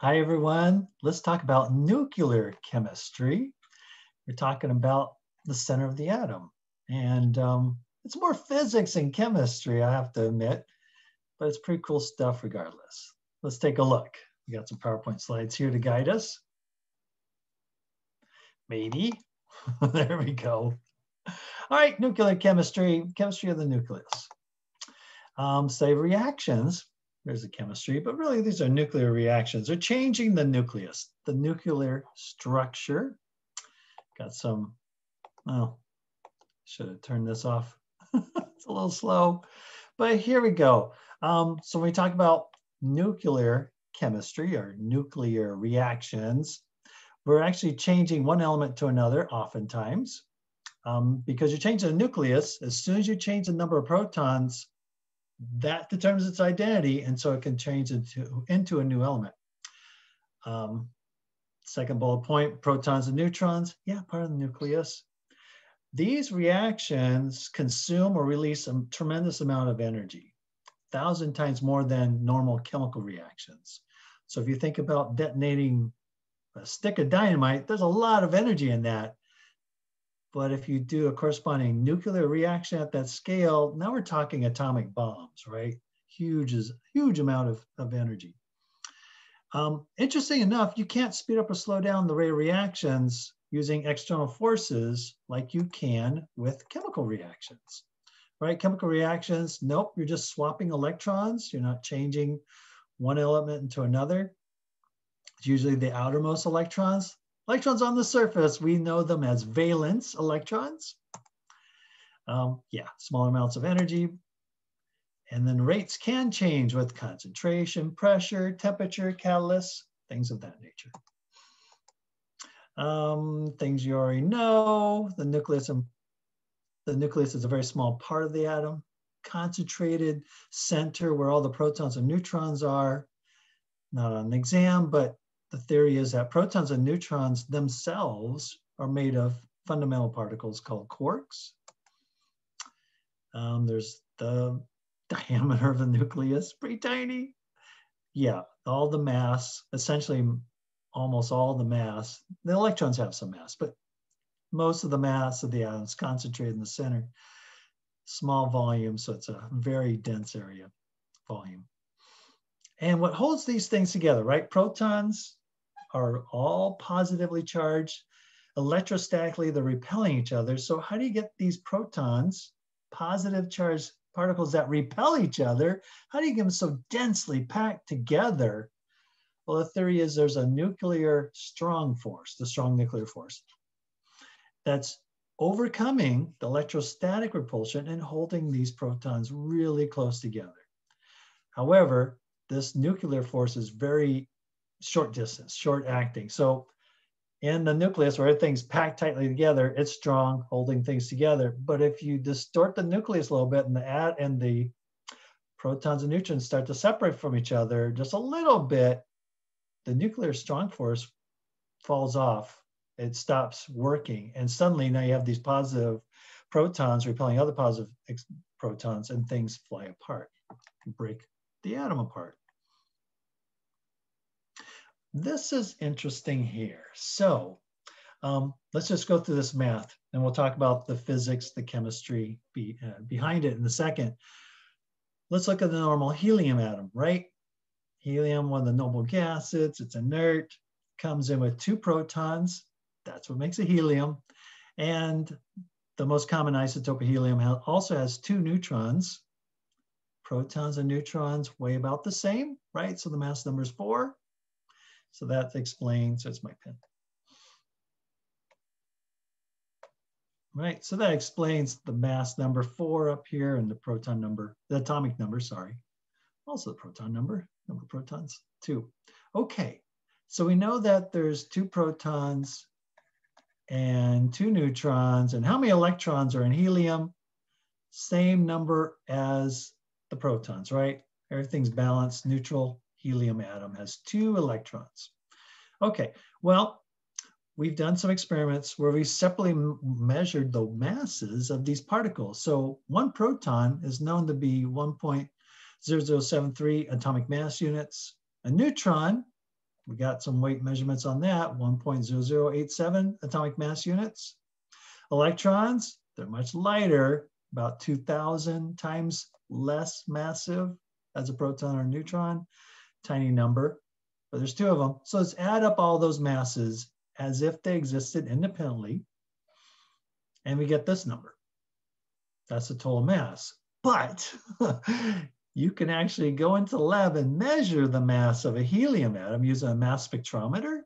Hi, everyone. Let's talk about nuclear chemistry. We're talking about the center of the atom. And um, it's more physics and chemistry, I have to admit, but it's pretty cool stuff regardless. Let's take a look. We got some PowerPoint slides here to guide us. Maybe. there we go. All right, nuclear chemistry, chemistry of the nucleus. Um, say reactions there's the chemistry, but really these are nuclear reactions. They're changing the nucleus, the nuclear structure. Got some, well, should have turned this off. it's a little slow, but here we go. Um, so when we talk about nuclear chemistry or nuclear reactions, we're actually changing one element to another oftentimes. Um, because you change the nucleus, as soon as you change the number of protons, that determines its identity, and so it can change into, into a new element. Um, second bullet point, protons and neutrons, yeah, part of the nucleus. These reactions consume or release a tremendous amount of energy, thousand times more than normal chemical reactions. So if you think about detonating a stick of dynamite, there's a lot of energy in that. But if you do a corresponding nuclear reaction at that scale, now we're talking atomic bombs, right? Huge, is, huge amount of, of energy. Um, interesting enough, you can't speed up or slow down the rate of reactions using external forces like you can with chemical reactions, right? Chemical reactions, nope, you're just swapping electrons. You're not changing one element into another. It's usually the outermost electrons. Electrons on the surface, we know them as valence electrons. Um, yeah, small amounts of energy. And then rates can change with concentration, pressure, temperature, catalysts, things of that nature. Um, things you already know, the nucleus, the nucleus is a very small part of the atom, concentrated center where all the protons and neutrons are, not on the exam, but the theory is that protons and neutrons themselves are made of fundamental particles called quarks. Um, there's the diameter of the nucleus, pretty tiny. Yeah, all the mass, essentially almost all the mass. The electrons have some mass, but most of the mass of the atom is concentrated in the center. Small volume, so it's a very dense area volume. And what holds these things together, right? Protons, are all positively charged. Electrostatically, they're repelling each other. So how do you get these protons, positive charged particles that repel each other, how do you get them so densely packed together? Well, the theory is there's a nuclear strong force, the strong nuclear force, that's overcoming the electrostatic repulsion and holding these protons really close together. However, this nuclear force is very short distance, short acting. So in the nucleus where everything's packed tightly together, it's strong, holding things together. But if you distort the nucleus a little bit and the add and the protons and neutrons start to separate from each other just a little bit, the nuclear strong force falls off. It stops working. And suddenly now you have these positive protons repelling other positive protons and things fly apart, break the atom apart. This is interesting here. So um, let's just go through this math and we'll talk about the physics, the chemistry be, uh, behind it in a second. Let's look at the normal helium atom, right? Helium, one of the noble gases, it's inert, comes in with two protons. That's what makes a helium. And the most common isotope of helium also has two neutrons. Protons and neutrons weigh about the same, right? So the mass number is four. So that explains, that's my pen. Right, so that explains the mass number four up here and the proton number, the atomic number, sorry. Also the proton number, number of protons, two. Okay, so we know that there's two protons and two neutrons, and how many electrons are in helium? Same number as the protons, right? Everything's balanced, neutral, helium atom has two electrons. Okay, well, we've done some experiments where we separately measured the masses of these particles. So one proton is known to be 1.0073 atomic mass units. A neutron, We got some weight measurements on that, 1.0087 atomic mass units. Electrons, they're much lighter, about 2,000 times less massive as a proton or neutron, tiny number, but there's two of them. So let's add up all those masses as if they existed independently, and we get this number. That's the total mass. But you can actually go into the lab and measure the mass of a helium atom using a mass spectrometer.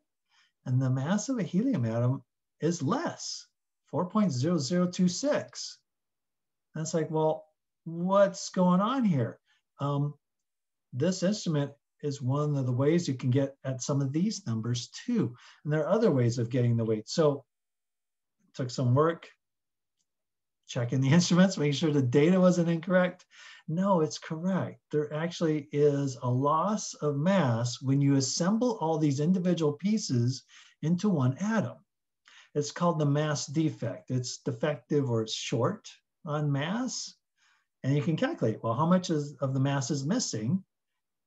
And the mass of a helium atom is less, 4.0026. And it's like, well, what's going on here? Um, this instrument is one of the ways you can get at some of these numbers too. And there are other ways of getting the weight. So took some work, checking the instruments, making sure the data wasn't incorrect. No, it's correct. There actually is a loss of mass when you assemble all these individual pieces into one atom. It's called the mass defect. It's defective or it's short on mass. And you can calculate, well, how much is, of the mass is missing?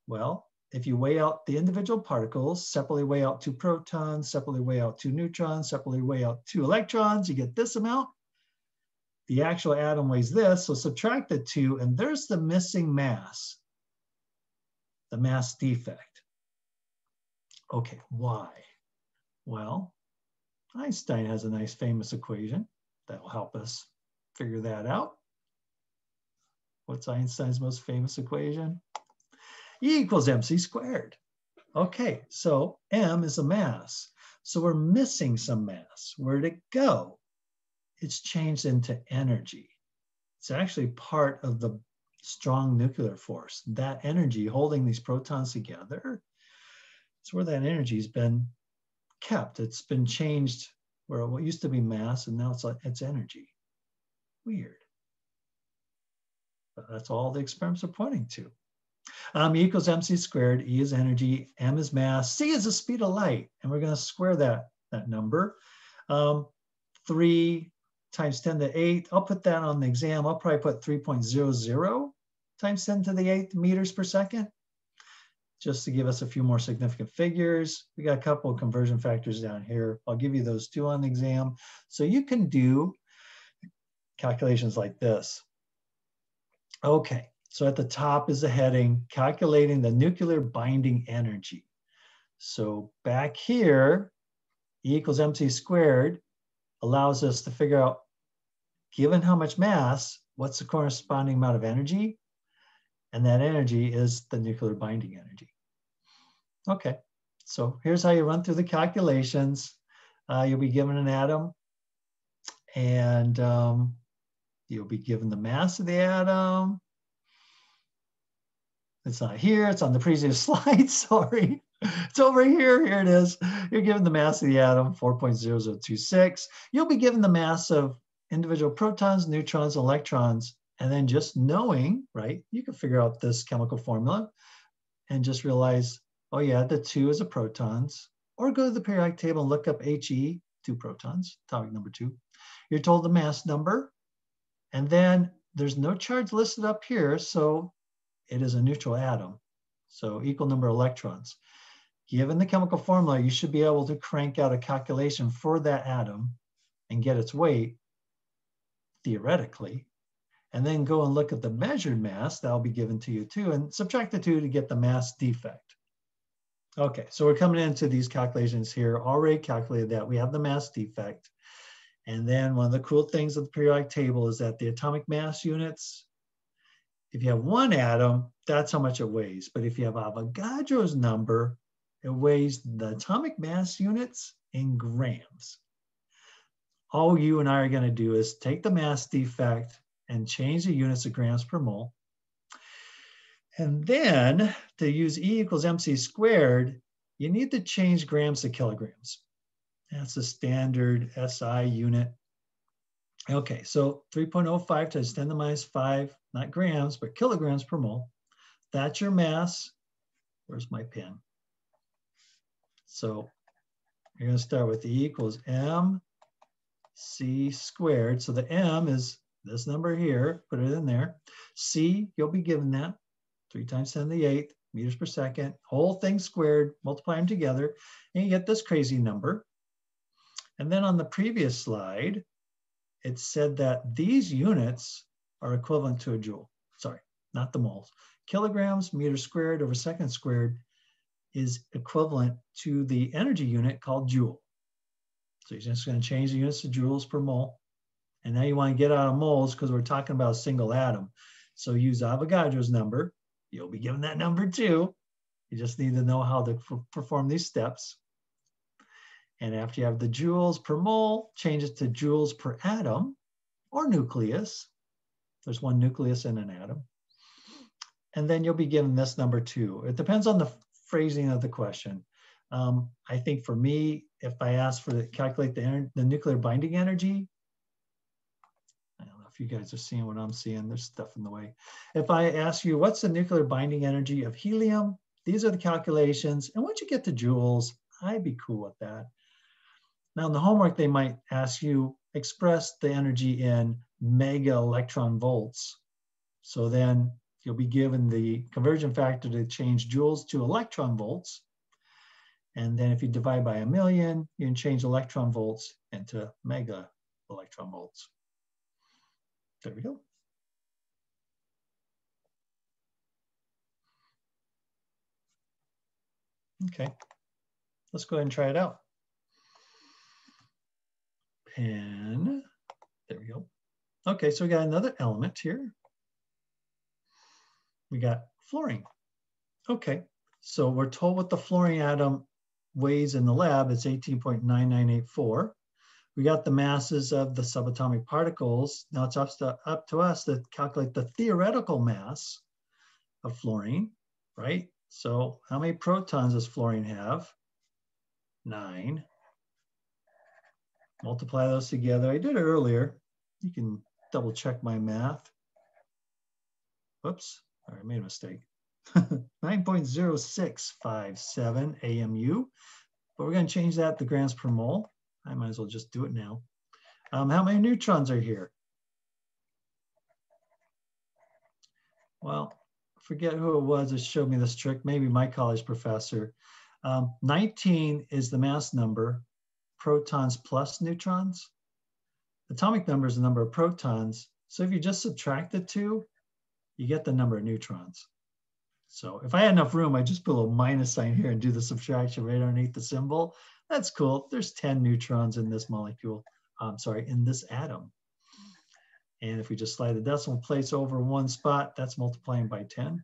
Well, if you weigh out the individual particles, separately weigh out two protons, separately weigh out two neutrons, separately weigh out two electrons, you get this amount the actual atom weighs this, so subtract the two, and there's the missing mass, the mass defect. Okay, why? Well, Einstein has a nice famous equation that will help us figure that out. What's Einstein's most famous equation? E equals mc squared. Okay, so m is a mass. So we're missing some mass. Where'd it go? it's changed into energy. It's actually part of the strong nuclear force. That energy holding these protons together, it's where that energy has been kept. It's been changed where what used to be mass and now it's, it's energy. Weird. But that's all the experiments are pointing to. Um, e equals mc squared, E is energy, m is mass, c is the speed of light, and we're gonna square that, that number. Um, three times 10 to the 8. I'll put that on the exam. I'll probably put 3.00 times 10 to the 8 meters per second, just to give us a few more significant figures. We got a couple of conversion factors down here. I'll give you those two on the exam. So you can do calculations like this. Okay, so at the top is a heading, calculating the nuclear binding energy. So back here, E equals mc squared allows us to figure out given how much mass, what's the corresponding amount of energy? And that energy is the nuclear binding energy. Okay, so here's how you run through the calculations. Uh, you'll be given an atom and um, you'll be given the mass of the atom. It's not here, it's on the previous slide, sorry. It's over here, here it is. You're given the mass of the atom, 4.0026. You'll be given the mass of individual protons, neutrons, electrons, and then just knowing, right, you can figure out this chemical formula and just realize, oh yeah, the two is a protons, or go to the periodic table and look up He, two protons, atomic number two. You're told the mass number, and then there's no charge listed up here, so it is a neutral atom. So equal number of electrons. Given the chemical formula, you should be able to crank out a calculation for that atom and get its weight theoretically, and then go and look at the measured mass, that'll be given to you too, and subtract the two to get the mass defect. Okay, so we're coming into these calculations here, already calculated that. We have the mass defect. And then one of the cool things of the periodic table is that the atomic mass units, if you have one atom, that's how much it weighs. But if you have Avogadro's number, it weighs the atomic mass units in grams all you and I are going to do is take the mass defect and change the units of grams per mole. And then to use E equals mc squared, you need to change grams to kilograms. That's the standard SI unit. Okay, so 3.05 times 10 to the minus 5, not grams, but kilograms per mole. That's your mass. Where's my pen? So you're going to start with E equals m c squared. So the m is this number here, put it in there. c, you'll be given that, 3 times 10 to the 8th meters per second, whole thing squared, multiply them together, and you get this crazy number. And then on the previous slide, it said that these units are equivalent to a joule. Sorry, not the moles. Kilograms meter squared over second squared is equivalent to the energy unit called joule. So you're just going to change the units to joules per mole. And now you want to get out of moles because we're talking about a single atom. So use Avogadro's number. You'll be given that number too. You just need to know how to perform these steps. And after you have the joules per mole, change it to joules per atom or nucleus. There's one nucleus in an atom. And then you'll be given this number too. It depends on the phrasing of the question. Um, I think for me, if I ask for the calculate the, the nuclear binding energy, I don't know if you guys are seeing what I'm seeing, there's stuff in the way. If I ask you, what's the nuclear binding energy of helium? These are the calculations. And once you get to joules, I'd be cool with that. Now in the homework, they might ask you, express the energy in mega electron volts. So then you'll be given the conversion factor to change joules to electron volts. And then if you divide by a million, you can change electron volts into mega electron volts. There we go. Okay, let's go ahead and try it out. Pen, there we go. Okay, so we got another element here. We got fluorine. Okay, so we're told what the fluorine atom weighs in the lab. It's 18.9984. We got the masses of the subatomic particles. Now it's up to, up to us to calculate the theoretical mass of fluorine, right? So how many protons does fluorine have? Nine. Multiply those together. I did it earlier. You can double check my math. Whoops, I made a mistake. 9.0657 AMU, but we're going to change that to grams per mole. I might as well just do it now. Um, how many neutrons are here? Well, forget who it was that showed me this trick, maybe my college professor. Um, 19 is the mass number, protons plus neutrons. Atomic number is the number of protons. So if you just subtract the two, you get the number of neutrons. So if I had enough room, I'd just put a little minus sign here and do the subtraction right underneath the symbol. That's cool. There's 10 neutrons in this molecule, I'm sorry, in this atom. And if we just slide the decimal place over one spot, that's multiplying by 10.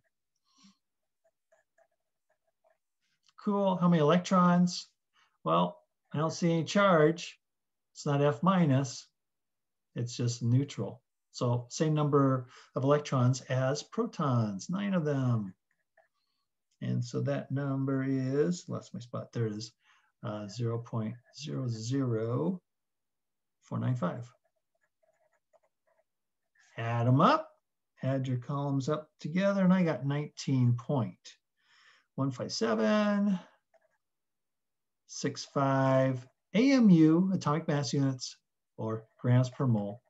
Cool, how many electrons? Well, I don't see any charge. It's not F minus, it's just neutral. So same number of electrons as protons, nine of them. And so that number is, lost my spot, there it is, uh, 0 0.00495. Add them up, add your columns up together, and I got 19.15765 AMU, atomic mass units, or grams per mole.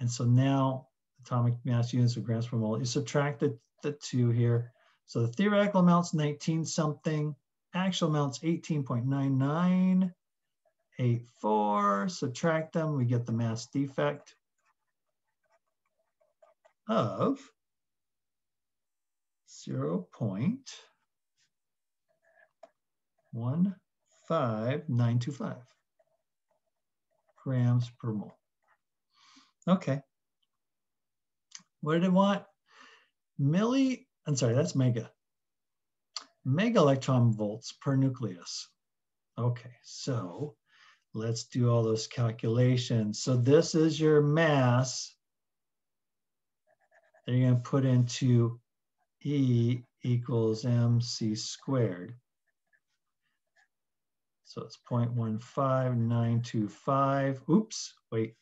And so now atomic mass units or grams per mole, you subtract the, the two here. So the theoretical amount's 19 something, actual amount's 18.9984. Subtract them, we get the mass defect of 0 0.15925 grams per mole. Okay. What did it want? Milli, I'm sorry, that's mega. Mega electron volts per nucleus. Okay, so let's do all those calculations. So this is your mass that you're gonna put into E equals mc squared. So it's 0.15925. Oops, wait,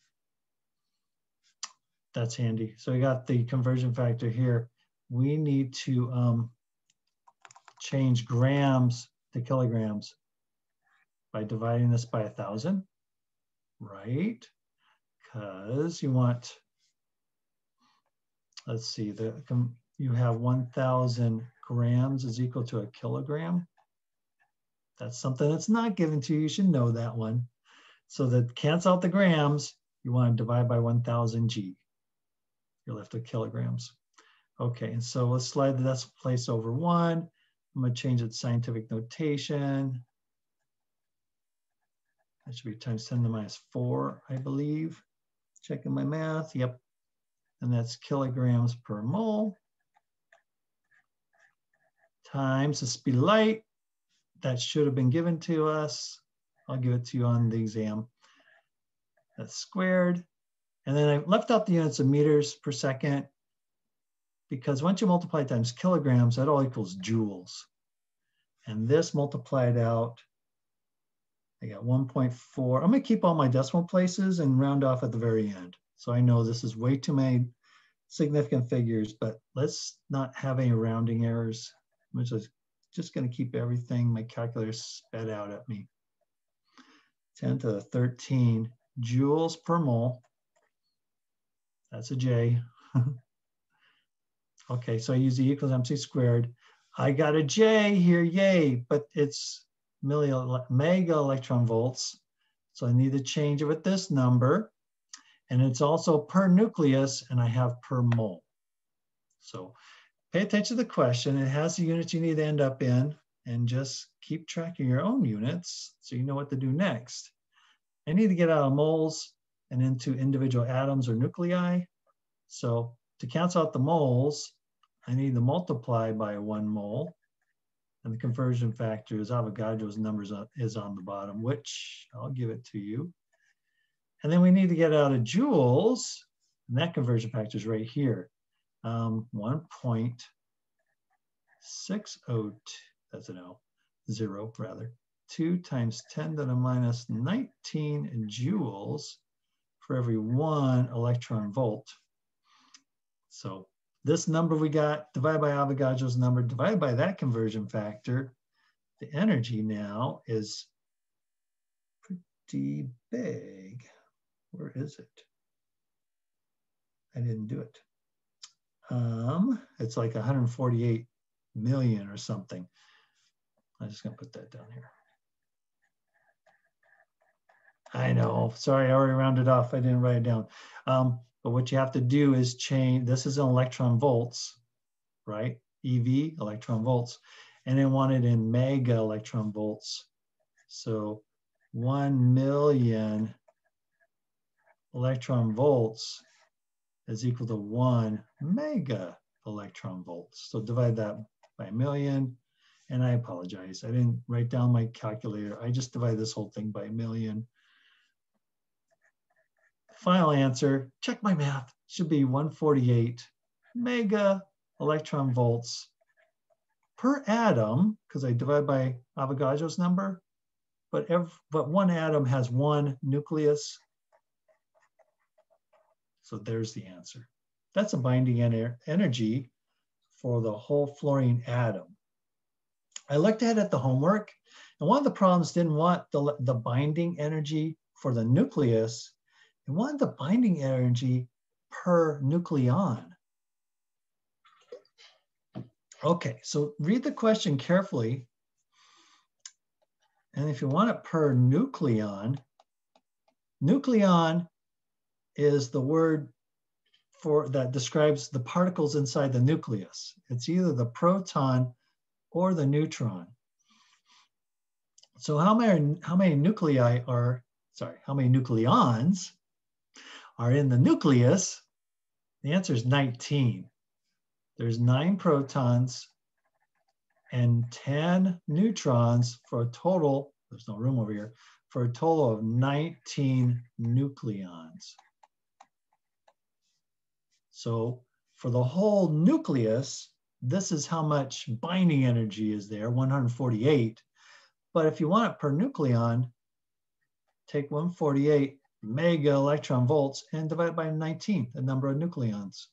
that's handy. So we got the conversion factor here. We need to um, change grams to kilograms by dividing this by a thousand, right? Because you want, let's see, the you have 1,000 grams is equal to a kilogram. That's something that's not given to you. You should know that one. So that cancel out the grams, you want to divide by 1,000 G. You're left with kilograms. Okay, and so let's slide the decimal place over one. I'm going to change its scientific notation. That should be times 10 to the minus 4, I believe. Checking my math. Yep. And that's kilograms per mole times the speed of light. That should have been given to us. I'll give it to you on the exam. That's squared. And then I left out the units of meters per second because once you multiply times kilograms, that all equals joules. And this multiplied out, I got 1.4. I'm gonna keep all my decimal places and round off at the very end. So I know this is way too many significant figures, but let's not have any rounding errors. I'm just, just gonna keep everything my calculator sped out at me. 10 to the 13 joules per mole. That's a J. okay, so I use E equals MC squared. I got a J here, yay, but it's mega electron volts. So I need to change it with this number. And it's also per nucleus, and I have per mole. So pay attention to the question. It has the units you need to end up in, and just keep tracking your own units so you know what to do next. I need to get out of moles and into individual atoms or nuclei. So to cancel out the moles, I need to multiply by one mole. And the conversion factor is Avogadro's numbers is on the bottom, which I'll give it to you. And then we need to get out of joules, and that conversion factor is right here. Um, 1.602, that's an L, zero rather, 2 times 10 to the minus 19 joules for every one electron volt. So this number we got divided by Avogadro's number, divided by that conversion factor, the energy now is pretty big. Where is it? I didn't do it. Um, it's like 148 million or something. I'm just gonna put that down here. I know, sorry, I already rounded off. I didn't write it down. Um, but what you have to do is change, this is in electron volts, right? EV, electron volts, and I want it in mega electron volts. So 1 million electron volts is equal to 1 mega electron volts. So divide that by a million. And I apologize, I didn't write down my calculator. I just divide this whole thing by a million. Final answer, check my math, should be 148 mega electron volts per atom, because I divide by Avogadro's number, but, every, but one atom has one nucleus. So there's the answer. That's a binding ener energy for the whole fluorine atom. I looked ahead at it the homework, and one of the problems didn't want the, the binding energy for the nucleus, and wanted the binding energy per nucleon. Okay, so read the question carefully. And if you want it per nucleon, nucleon is the word for that describes the particles inside the nucleus. It's either the proton or the neutron. So how many, how many nuclei are, sorry, how many nucleons are in the nucleus? The answer is 19. There's nine protons and 10 neutrons for a total, there's no room over here, for a total of 19 nucleons. So for the whole nucleus, this is how much binding energy is there, 148. But if you want it per nucleon, take 148 mega electron volts and divide it by 19, the number of nucleons.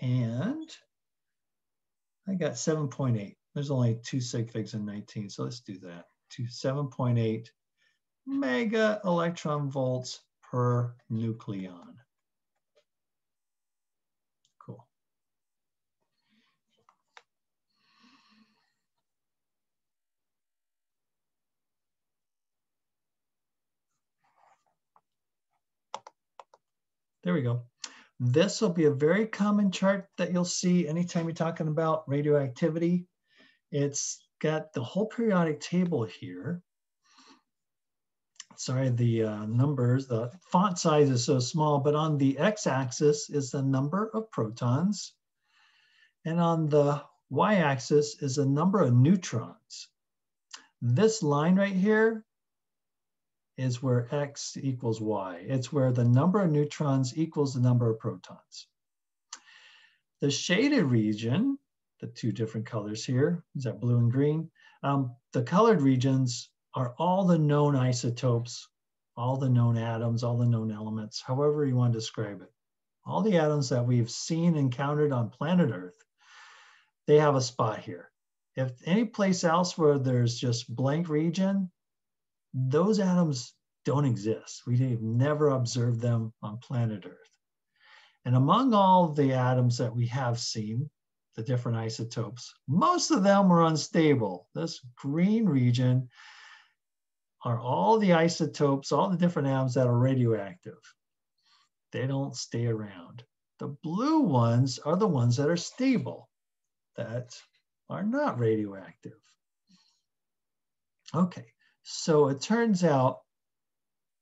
And I got 7.8. There's only two sig figs in 19, so let's do that. To 7.8 mega electron volts per nucleon. Cool. There we go. This will be a very common chart that you'll see anytime you're talking about radioactivity. It's got the whole periodic table here Sorry, the uh, numbers, the font size is so small, but on the x-axis is the number of protons. And on the y-axis is the number of neutrons. This line right here is where x equals y. It's where the number of neutrons equals the number of protons. The shaded region, the two different colors here, is that blue and green? Um, the colored regions are all the known isotopes, all the known atoms, all the known elements, however you want to describe it. All the atoms that we've seen encountered on planet Earth, they have a spot here. If any place else where there's just blank region, those atoms don't exist. We've never observed them on planet Earth. And among all the atoms that we have seen, the different isotopes, most of them are unstable. This green region are all the isotopes, all the different atoms that are radioactive. They don't stay around. The blue ones are the ones that are stable, that are not radioactive. Okay, so it turns out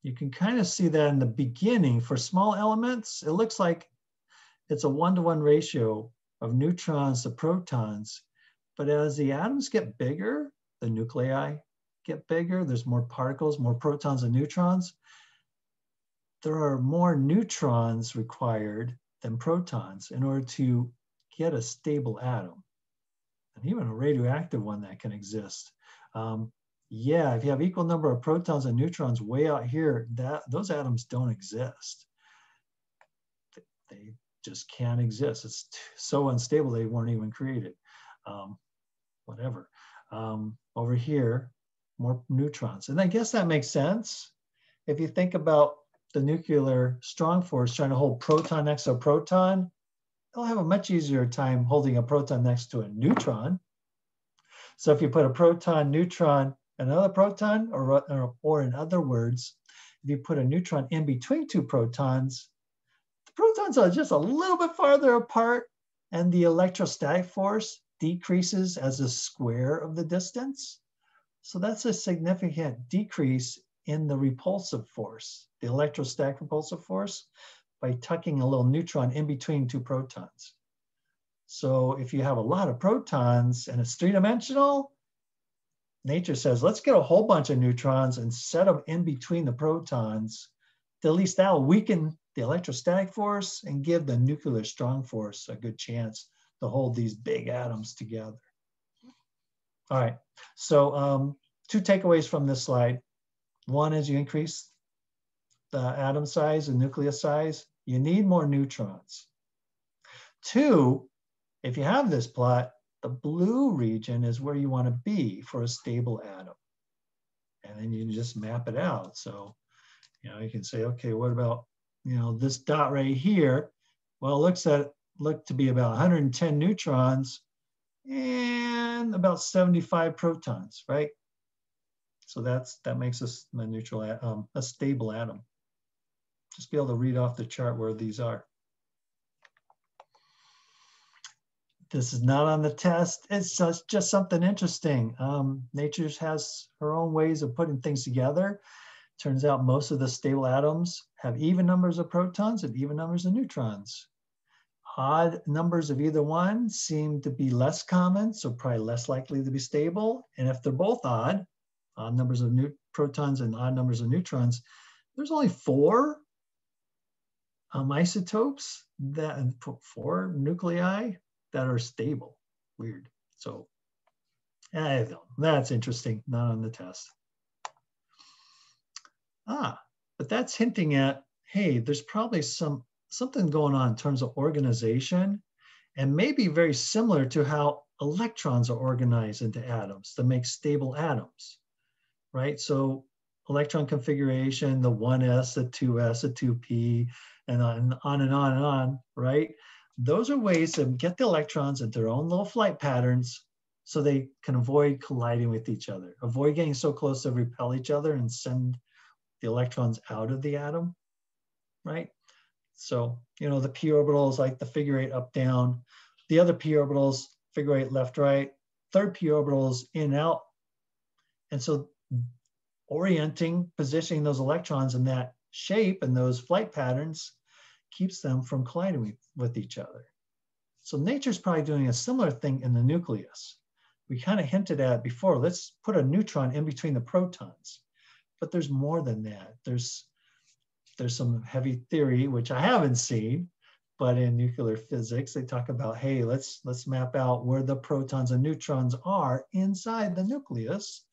you can kind of see that in the beginning for small elements, it looks like it's a one-to-one -one ratio of neutrons to protons. But as the atoms get bigger, the nuclei get bigger, there's more particles, more protons and neutrons, there are more neutrons required than protons in order to get a stable atom. And even a radioactive one that can exist. Um, yeah, if you have equal number of protons and neutrons way out here, that those atoms don't exist. They just can't exist. It's so unstable they weren't even created. Um, whatever. Um, over here, more neutrons. And I guess that makes sense. If you think about the nuclear strong force trying to hold proton next to a proton, they'll have a much easier time holding a proton next to a neutron. So if you put a proton, neutron, another proton, or, or, or in other words, if you put a neutron in between two protons, the protons are just a little bit farther apart and the electrostatic force decreases as a square of the distance. So that's a significant decrease in the repulsive force, the electrostatic repulsive force, by tucking a little neutron in between two protons. So if you have a lot of protons and it's three-dimensional, nature says, let's get a whole bunch of neutrons and set them in between the protons. At least that'll weaken the electrostatic force and give the nuclear strong force a good chance to hold these big atoms together. All right, so um, two takeaways from this slide. One is you increase the atom size and nucleus size, you need more neutrons. Two, if you have this plot, the blue region is where you want to be for a stable atom. And then you just map it out. So, you know, you can say, okay, what about, you know, this dot right here? Well, it looks at look to be about 110 neutrons and about 75 protons, right? So that's that makes us a neutral, um, a stable atom. Just be able to read off the chart where these are. This is not on the test. It's just, just something interesting. Um, nature has her own ways of putting things together. Turns out most of the stable atoms have even numbers of protons and even numbers of neutrons. Odd numbers of either one seem to be less common, so probably less likely to be stable. And if they're both odd, odd numbers of new protons and odd numbers of neutrons, there's only four um, isotopes that four nuclei that are stable. Weird. So I. That's interesting. Not on the test. Ah, but that's hinting at, hey, there's probably some something going on in terms of organization and maybe very similar to how electrons are organized into atoms to make stable atoms, right? So electron configuration, the 1s, the 2s, the 2p, and on, and on and on, right? those are ways to get the electrons into their own little flight patterns so they can avoid colliding with each other, avoid getting so close to repel each other and send the electrons out of the atom, right? So, you know, the p orbitals like the figure eight up, down, the other p orbitals, figure eight left, right, third p orbitals in, out. And so orienting, positioning those electrons in that shape and those flight patterns keeps them from colliding with, each other. So nature's probably doing a similar thing in the nucleus. We kind of hinted at before, let's put a neutron in between the protons. But there's more than that. There's, there's some heavy theory, which I haven't seen, but in nuclear physics, they talk about, hey, let's, let's map out where the protons and neutrons are inside the nucleus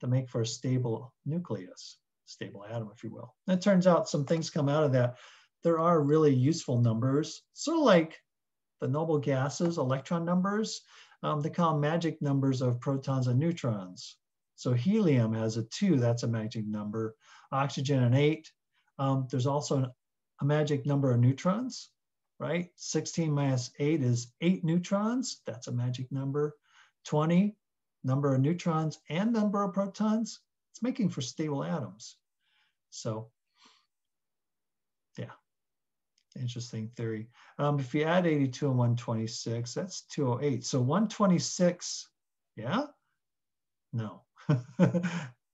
to make for a stable nucleus, stable atom, if you will. And it turns out some things come out of that. There are really useful numbers, sort of like the noble gases, electron numbers, um, they call them magic numbers of protons and neutrons. So helium has a two, that's a magic number. Oxygen an eight. Um, there's also an, a magic number of neutrons, right? 16 minus eight is eight neutrons, that's a magic number. 20, number of neutrons and number of protons, it's making for stable atoms. So yeah, interesting theory. Um, if you add 82 and 126, that's 208. So 126, yeah? No.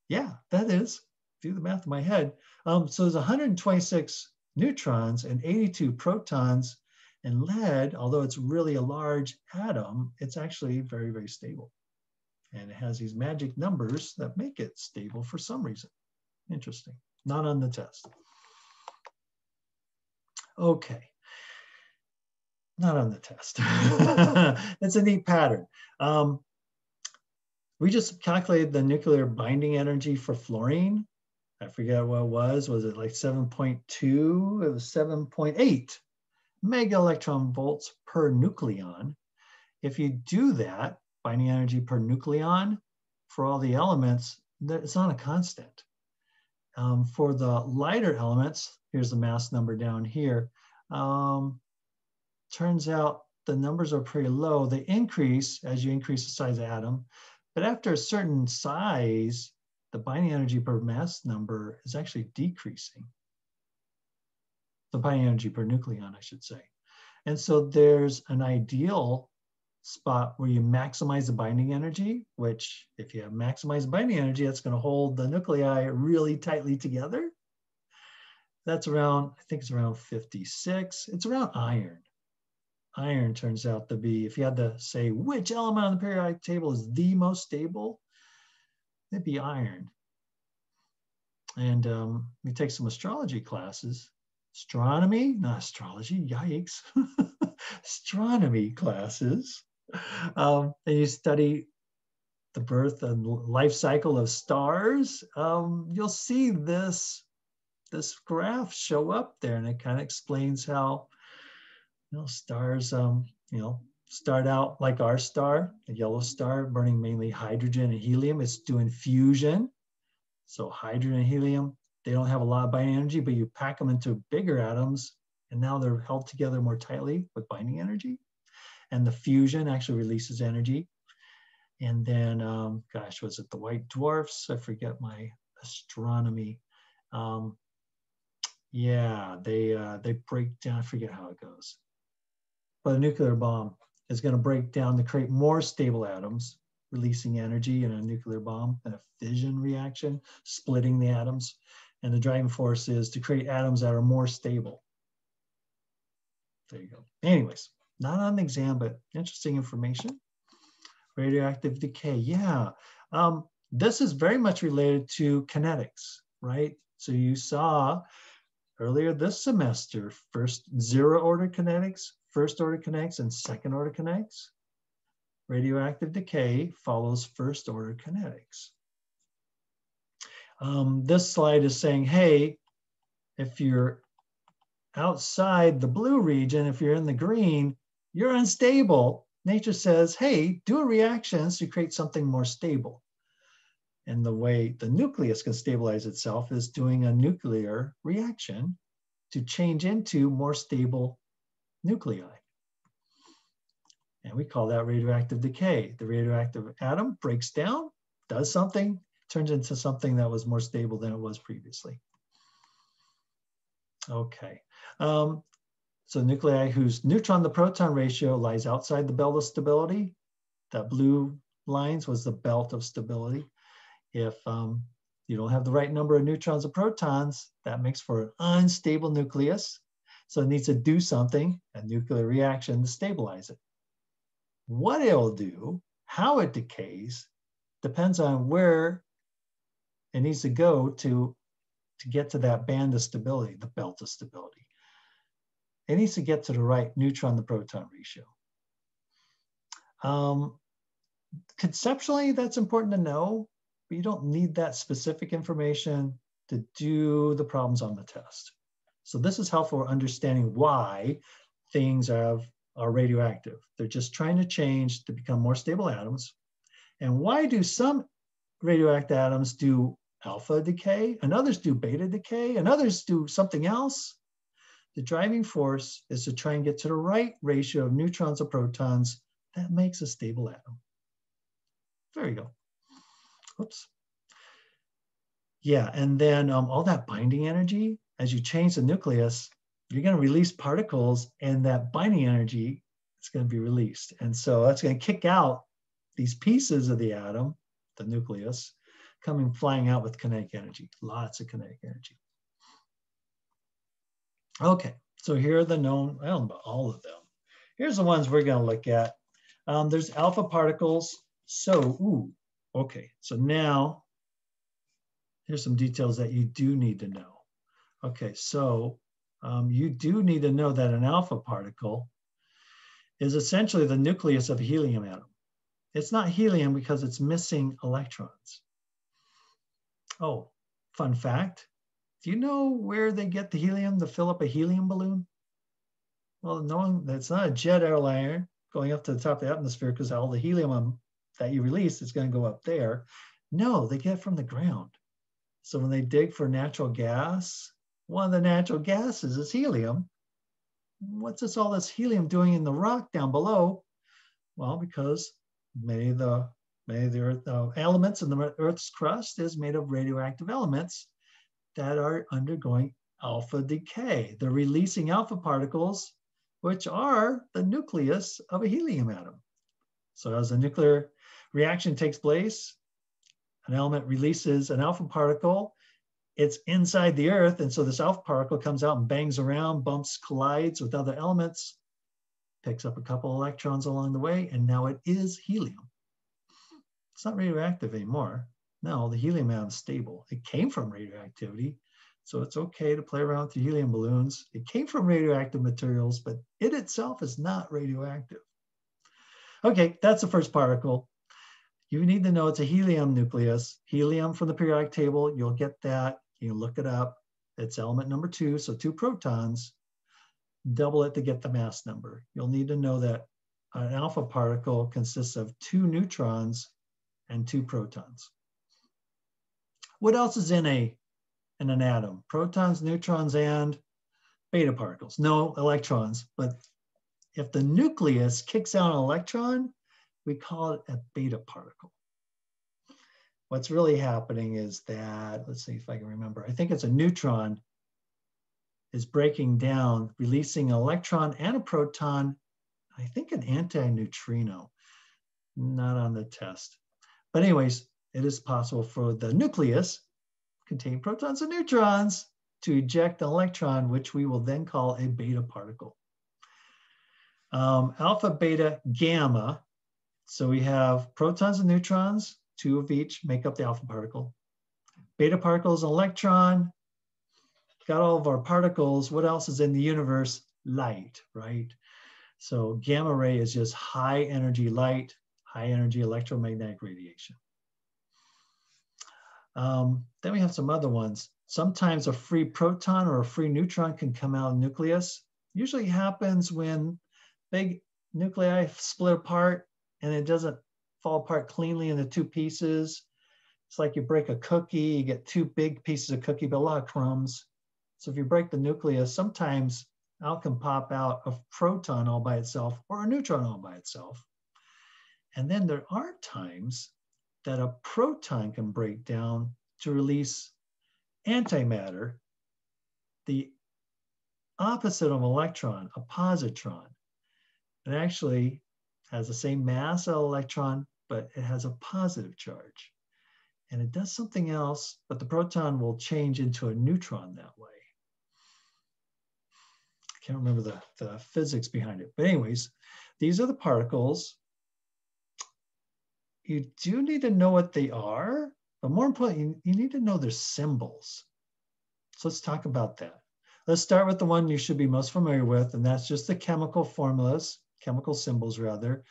yeah, that is. Do the math in my head. Um, so there's 126 neutrons and 82 protons. And lead, although it's really a large atom, it's actually very, very stable. And it has these magic numbers that make it stable for some reason. Interesting. Not on the test. Okay. Not on the test. it's a neat pattern. Um, we just calculated the nuclear binding energy for fluorine. I forget what it was. Was it like 7.2? It was 7.8 mega electron volts per nucleon. If you do that, binding energy per nucleon for all the elements, it's not a constant. Um, for the lighter elements, here's the mass number down here. Um, turns out the numbers are pretty low. They increase as you increase the size of the atom, but after a certain size, the binding energy per mass number is actually decreasing. The binding energy per nucleon, I should say. And so there's an ideal spot where you maximize the binding energy, which if you have maximized binding energy, that's going to hold the nuclei really tightly together. That's around, I think it's around 56. It's around iron. Iron turns out to be, if you had to say which element on the periodic table is the most stable, it'd be iron. And um, we take some astrology classes. Astronomy, not astrology, yikes. astronomy classes um, and you study the birth and life cycle of stars, um, you'll see this, this graph show up there and it kind of explains how you know, stars, um, you know, start out like our star, a yellow star burning mainly hydrogen and helium. It's doing fusion. So hydrogen and helium, they don't have a lot of binding energy, but you pack them into bigger atoms and now they're held together more tightly with binding energy and the fusion actually releases energy. And then, um, gosh, was it the white dwarfs? I forget my astronomy. Um, yeah, they uh, they break down. I forget how it goes. But a nuclear bomb is going to break down to create more stable atoms, releasing energy in a nuclear bomb and a fission reaction, splitting the atoms. And the driving force is to create atoms that are more stable. There you go. Anyways, not on the exam, but interesting information. Radioactive decay, yeah. Um, this is very much related to kinetics, right? So you saw earlier this semester, first zero order kinetics, first order kinetics, and second order kinetics. Radioactive decay follows first order kinetics. Um, this slide is saying, hey, if you're outside the blue region, if you're in the green, you're unstable. Nature says, hey, do a reaction to create something more stable. And the way the nucleus can stabilize itself is doing a nuclear reaction to change into more stable nuclei. And we call that radioactive decay. The radioactive atom breaks down, does something, turns into something that was more stable than it was previously. Okay. Um, so nuclei whose neutron to proton ratio lies outside the belt of stability. That blue lines was the belt of stability. If um, you don't have the right number of neutrons or protons, that makes for an unstable nucleus. So it needs to do something, a nuclear reaction to stabilize it. What it'll do, how it decays, depends on where it needs to go to, to get to that band of stability, the belt of stability. It needs to get to the right neutron to proton ratio. Um, conceptually, that's important to know, but you don't need that specific information to do the problems on the test. So this is helpful for understanding why things have, are radioactive. They're just trying to change to become more stable atoms. And why do some radioactive atoms do alpha decay and others do beta decay and others do something else? The driving force is to try and get to the right ratio of neutrons or protons that makes a stable atom. There you go. Oops. Yeah, and then um, all that binding energy, as you change the nucleus, you're going to release particles and that binding energy is going to be released. And so that's going to kick out these pieces of the atom, the nucleus, coming flying out with kinetic energy, lots of kinetic energy. Okay, so here are the known, I don't know about all of them. Here's the ones we're going to look at. Um, there's alpha particles. So, ooh, okay, so now here's some details that you do need to know. Okay, so um, you do need to know that an alpha particle is essentially the nucleus of a helium atom. It's not helium because it's missing electrons. Oh, fun fact. Do you know where they get the helium to fill up a helium balloon? Well, knowing that it's not a jet airliner going up to the top of the atmosphere because all the helium that you release is going to go up there. No, they get from the ground. So when they dig for natural gas, one of the natural gases is helium. What's this all this helium doing in the rock down below? Well, because many of the many of the earth, uh, elements in the Earth's crust is made of radioactive elements that are undergoing alpha decay. They're releasing alpha particles, which are the nucleus of a helium atom. So as a nuclear reaction takes place, an element releases an alpha particle. It's inside the Earth, and so this alpha particle comes out and bangs around, bumps, collides with other elements, picks up a couple electrons along the way, and now it is helium. It's not radioactive anymore. No, the helium atom is stable. It came from radioactivity, so it's okay to play around with the helium balloons. It came from radioactive materials, but it itself is not radioactive. Okay, that's the first particle. You need to know it's a helium nucleus. Helium from the periodic table, you'll get that. You look it up. It's element number two, so two protons. Double it to get the mass number. You'll need to know that an alpha particle consists of two neutrons and two protons. What else is in a in an atom? Protons, neutrons, and beta particles. No electrons, but if the nucleus kicks out an electron, we call it a beta particle. What's really happening is that, let's see if I can remember, I think it's a neutron is breaking down, releasing an electron and a proton, I think an anti-neutrino, not on the test. But anyways, it is possible for the nucleus contain protons and neutrons to eject an electron, which we will then call a beta particle. Um, alpha, beta, gamma. So we have protons and neutrons, two of each make up the alpha particle. Beta particle is an electron. Got all of our particles. What else is in the universe? Light, right? So gamma ray is just high energy light, high energy electromagnetic radiation. Um, then we have some other ones. Sometimes a free proton or a free neutron can come out of nucleus. Usually happens when big nuclei split apart and it doesn't fall apart cleanly into two pieces. It's like you break a cookie, you get two big pieces of cookie, but a lot of crumbs. So if you break the nucleus, sometimes out can pop out a proton all by itself or a neutron all by itself. And then there are times that a proton can break down to release antimatter. The opposite of an electron, a positron. It actually has the same mass as an electron, but it has a positive charge. And it does something else, but the proton will change into a neutron that way. I can't remember the, the physics behind it. But anyways, these are the particles. You do need to know what they are, but more importantly, you, you need to know their symbols. So let's talk about that. Let's start with the one you should be most familiar with, and that's just the chemical formulas, chemical symbols rather.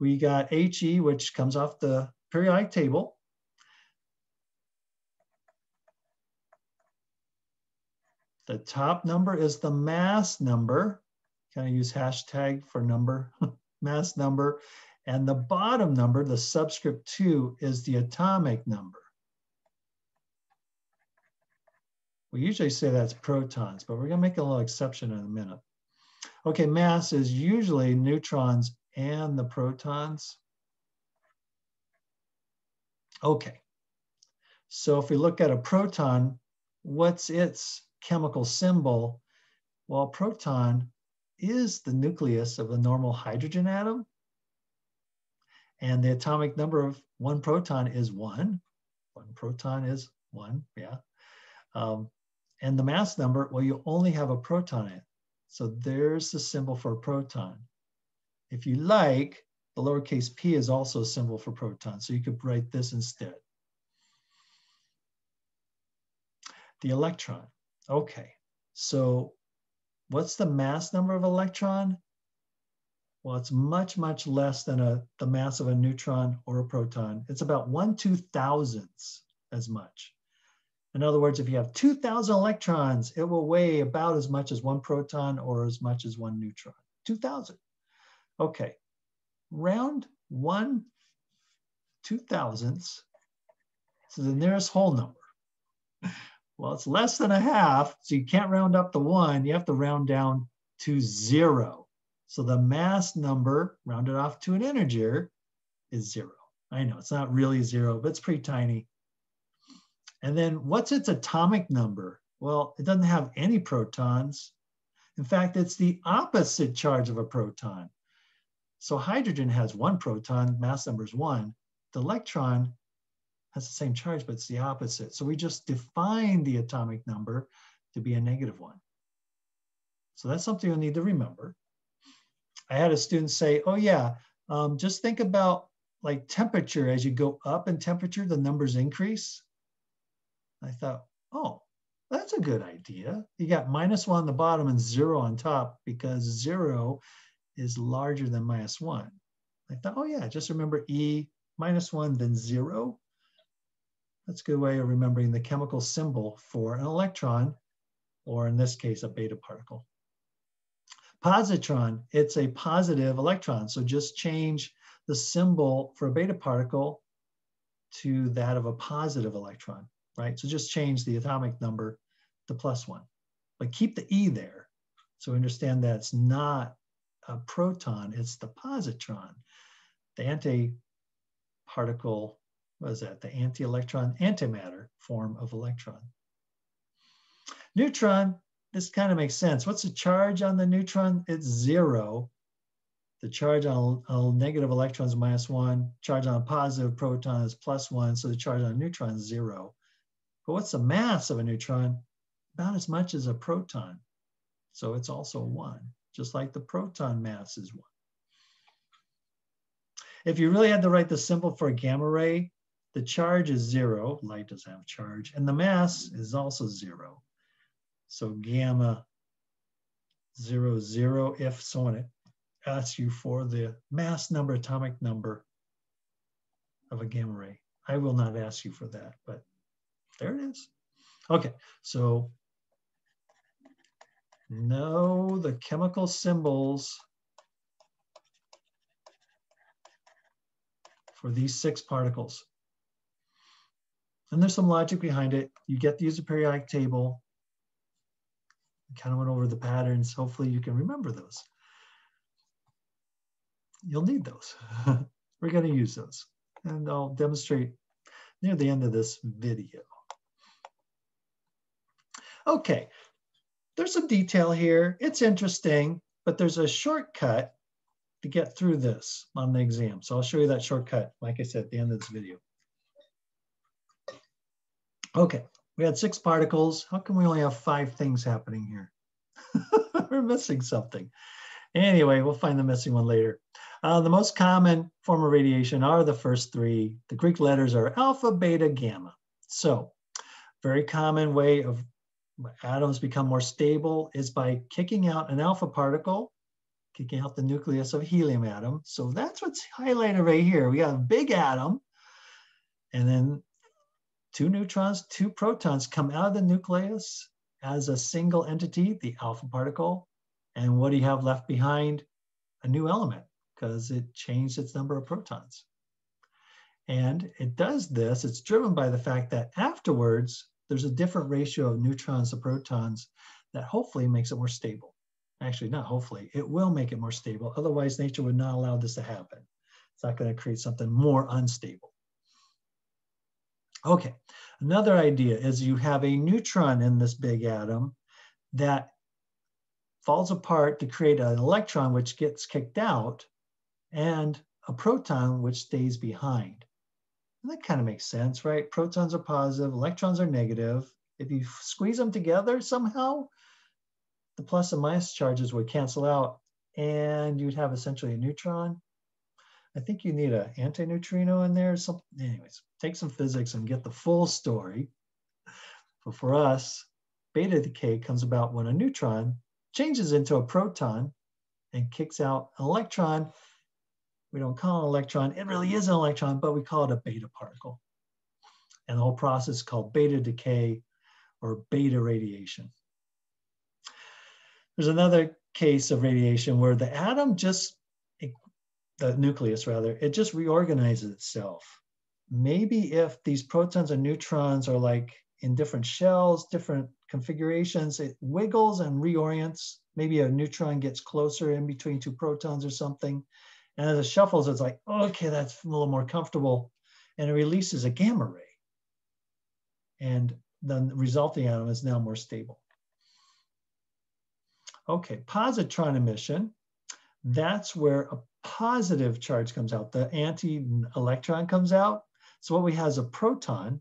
We got He, which comes off the periodic table. The top number is the mass number. Can I use hashtag for number? mass number. And the bottom number, the subscript two, is the atomic number. We usually say that's protons, but we're gonna make a little exception in a minute. Okay, mass is usually neutrons and the protons. Okay, so if we look at a proton, what's its chemical symbol? Well, proton is the nucleus of a normal hydrogen atom. And the atomic number of one proton is one. One proton is one, yeah. Um, and the mass number, well, you only have a proton in it. So there's the symbol for a proton. If you like, the lowercase p is also a symbol for proton. So you could write this instead. The electron. Okay, so what's the mass number of electron? Well, it's much, much less than a, the mass of a neutron or a proton. It's about one two thousandths as much. In other words, if you have 2,000 electrons, it will weigh about as much as one proton or as much as one neutron. 2,000. Okay, round one two thousandths to the nearest whole number. Well, it's less than a half, so you can't round up to one. You have to round down to zero. So the mass number, rounded off to an integer, is zero. I know it's not really zero, but it's pretty tiny. And then what's its atomic number? Well, it doesn't have any protons. In fact, it's the opposite charge of a proton. So hydrogen has one proton, mass number is one. The electron has the same charge, but it's the opposite. So we just define the atomic number to be a negative one. So that's something you'll need to remember. I had a student say, oh yeah, um, just think about like temperature. As you go up in temperature, the numbers increase. I thought, oh, that's a good idea. You got minus one on the bottom and zero on top because zero is larger than minus one. I thought, oh yeah, just remember E minus one, then zero. That's a good way of remembering the chemical symbol for an electron, or in this case, a beta particle. Positron, it's a positive electron. So just change the symbol for a beta particle to that of a positive electron right? So just change the atomic number to plus one, but keep the E there. So understand that it's not a proton, it's the positron, the anti-particle, what is that? The anti-electron, antimatter form of electron. Neutron, this kind of makes sense. What's the charge on the neutron? It's zero. The charge on a negative electron is minus one. Charge on a positive proton is plus one. So the charge on a neutron is zero. But what's the mass of a neutron? About as much as a proton. So it's also one, just like the proton mass is one. If you really had to write the symbol for a gamma ray, the charge is zero, light doesn't have charge, and the mass is also zero. So gamma zero, zero, if someone asks you for the mass number, atomic number of a gamma ray. I will not ask you for that, but there it is. Okay, so know the chemical symbols for these six particles. And there's some logic behind it. You get to use a periodic table. I kind of went over the patterns. Hopefully you can remember those. You'll need those. We're going to use those. And I'll demonstrate near the end of this video. Okay, there's some detail here. It's interesting, but there's a shortcut to get through this on the exam. So I'll show you that shortcut, like I said, at the end of this video. Okay, we had six particles. How come we only have five things happening here? We're missing something. Anyway, we'll find the missing one later. Uh, the most common form of radiation are the first three. The Greek letters are alpha, beta, gamma. So very common way of atoms become more stable is by kicking out an alpha particle, kicking out the nucleus of a helium atom. So that's what's highlighted right here. We got a big atom, and then two neutrons, two protons come out of the nucleus as a single entity, the alpha particle. And what do you have left behind? A new element, because it changed its number of protons. And it does this, it's driven by the fact that afterwards, there's a different ratio of neutrons to protons that hopefully makes it more stable. Actually, not hopefully, it will make it more stable. Otherwise, nature would not allow this to happen. It's not going to create something more unstable. Okay, another idea is you have a neutron in this big atom that falls apart to create an electron which gets kicked out and a proton which stays behind. And that kind of makes sense, right? Protons are positive, electrons are negative. If you squeeze them together somehow, the plus and minus charges would cancel out and you'd have essentially a neutron. I think you need an antineutrino in there. Some, anyways, take some physics and get the full story. But for us, beta decay comes about when a neutron changes into a proton and kicks out an electron we don't call it an electron. It really is an electron, but we call it a beta particle. And the whole process is called beta decay or beta radiation. There's another case of radiation where the atom just, the nucleus rather, it just reorganizes itself. Maybe if these protons and neutrons are like in different shells, different configurations, it wiggles and reorients. Maybe a neutron gets closer in between two protons or something. And as it shuffles, it's like, okay, that's a little more comfortable. And it releases a gamma ray. And then the resulting atom is now more stable. Okay, positron emission. That's where a positive charge comes out. The anti-electron comes out. So what we have is a proton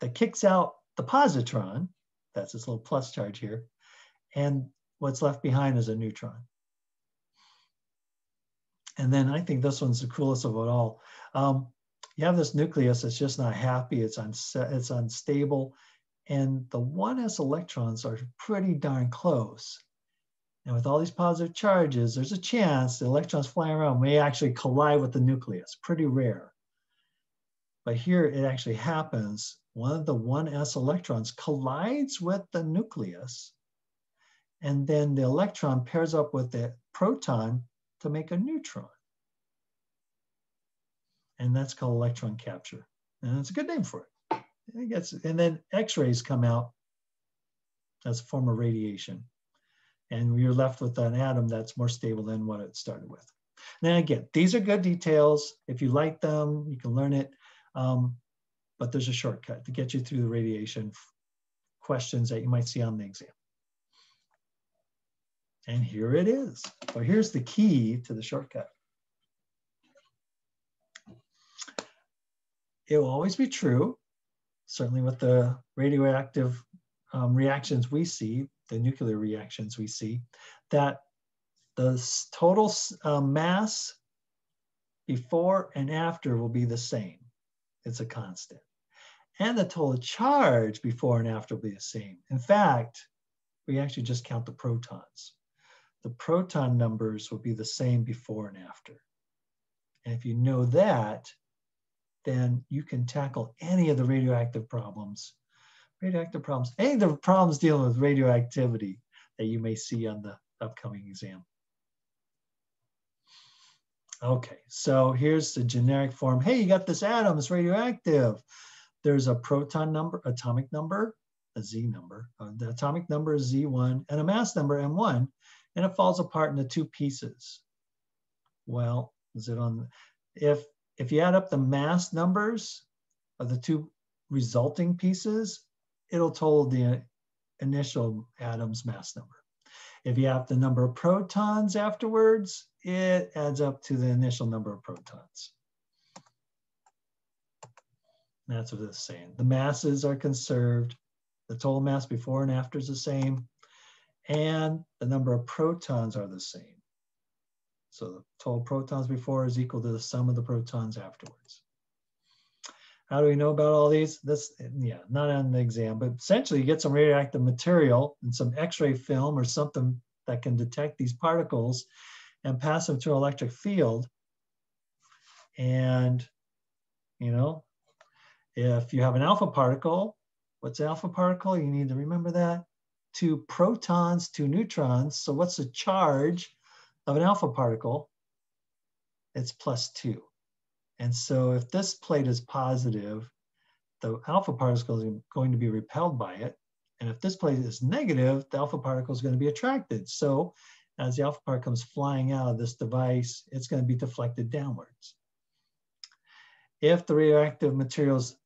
that kicks out the positron. That's this little plus charge here. And what's left behind is a neutron. And then I think this one's the coolest of it all. Um, you have this nucleus that's just not happy, it's, it's unstable, and the 1s electrons are pretty darn close. And with all these positive charges, there's a chance the electrons flying around may actually collide with the nucleus, pretty rare. But here it actually happens. One of the 1s electrons collides with the nucleus, and then the electron pairs up with the proton to make a neutron. And that's called electron capture. And it's a good name for it. gets, and then X-rays come out as a form of radiation. And you're left with an atom that's more stable than what it started with. Now again, these are good details. If you like them, you can learn it. Um, but there's a shortcut to get you through the radiation questions that you might see on the exam. And here it is. So here's the key to the shortcut. It will always be true, certainly with the radioactive um, reactions we see, the nuclear reactions we see, that the total uh, mass before and after will be the same. It's a constant. And the total charge before and after will be the same. In fact, we actually just count the protons the proton numbers will be the same before and after. And if you know that, then you can tackle any of the radioactive problems, radioactive problems, any of the problems dealing with radioactivity that you may see on the upcoming exam. Okay, so here's the generic form. Hey, you got this atom, it's radioactive. There's a proton number, atomic number, a Z number. Uh, the atomic number is Z1 and a mass number M1 and it falls apart into two pieces. Well, is it on, if, if you add up the mass numbers of the two resulting pieces, it'll total the initial atom's mass number. If you have the number of protons afterwards, it adds up to the initial number of protons. That's what it's saying. The masses are conserved. The total mass before and after is the same. And the number of protons are the same. So the total protons before is equal to the sum of the protons afterwards. How do we know about all these? This, yeah, not on the exam, but essentially you get some radioactive material and some x-ray film or something that can detect these particles and pass them to an electric field. And, you know, if you have an alpha particle, what's an alpha particle? You need to remember that. Two protons, two neutrons. So what's the charge of an alpha particle? It's plus two. And so if this plate is positive, the alpha particle is going to be repelled by it. And if this plate is negative, the alpha particle is going to be attracted. So as the alpha particle comes flying out of this device, it's going to be deflected downwards. If the radioactive material is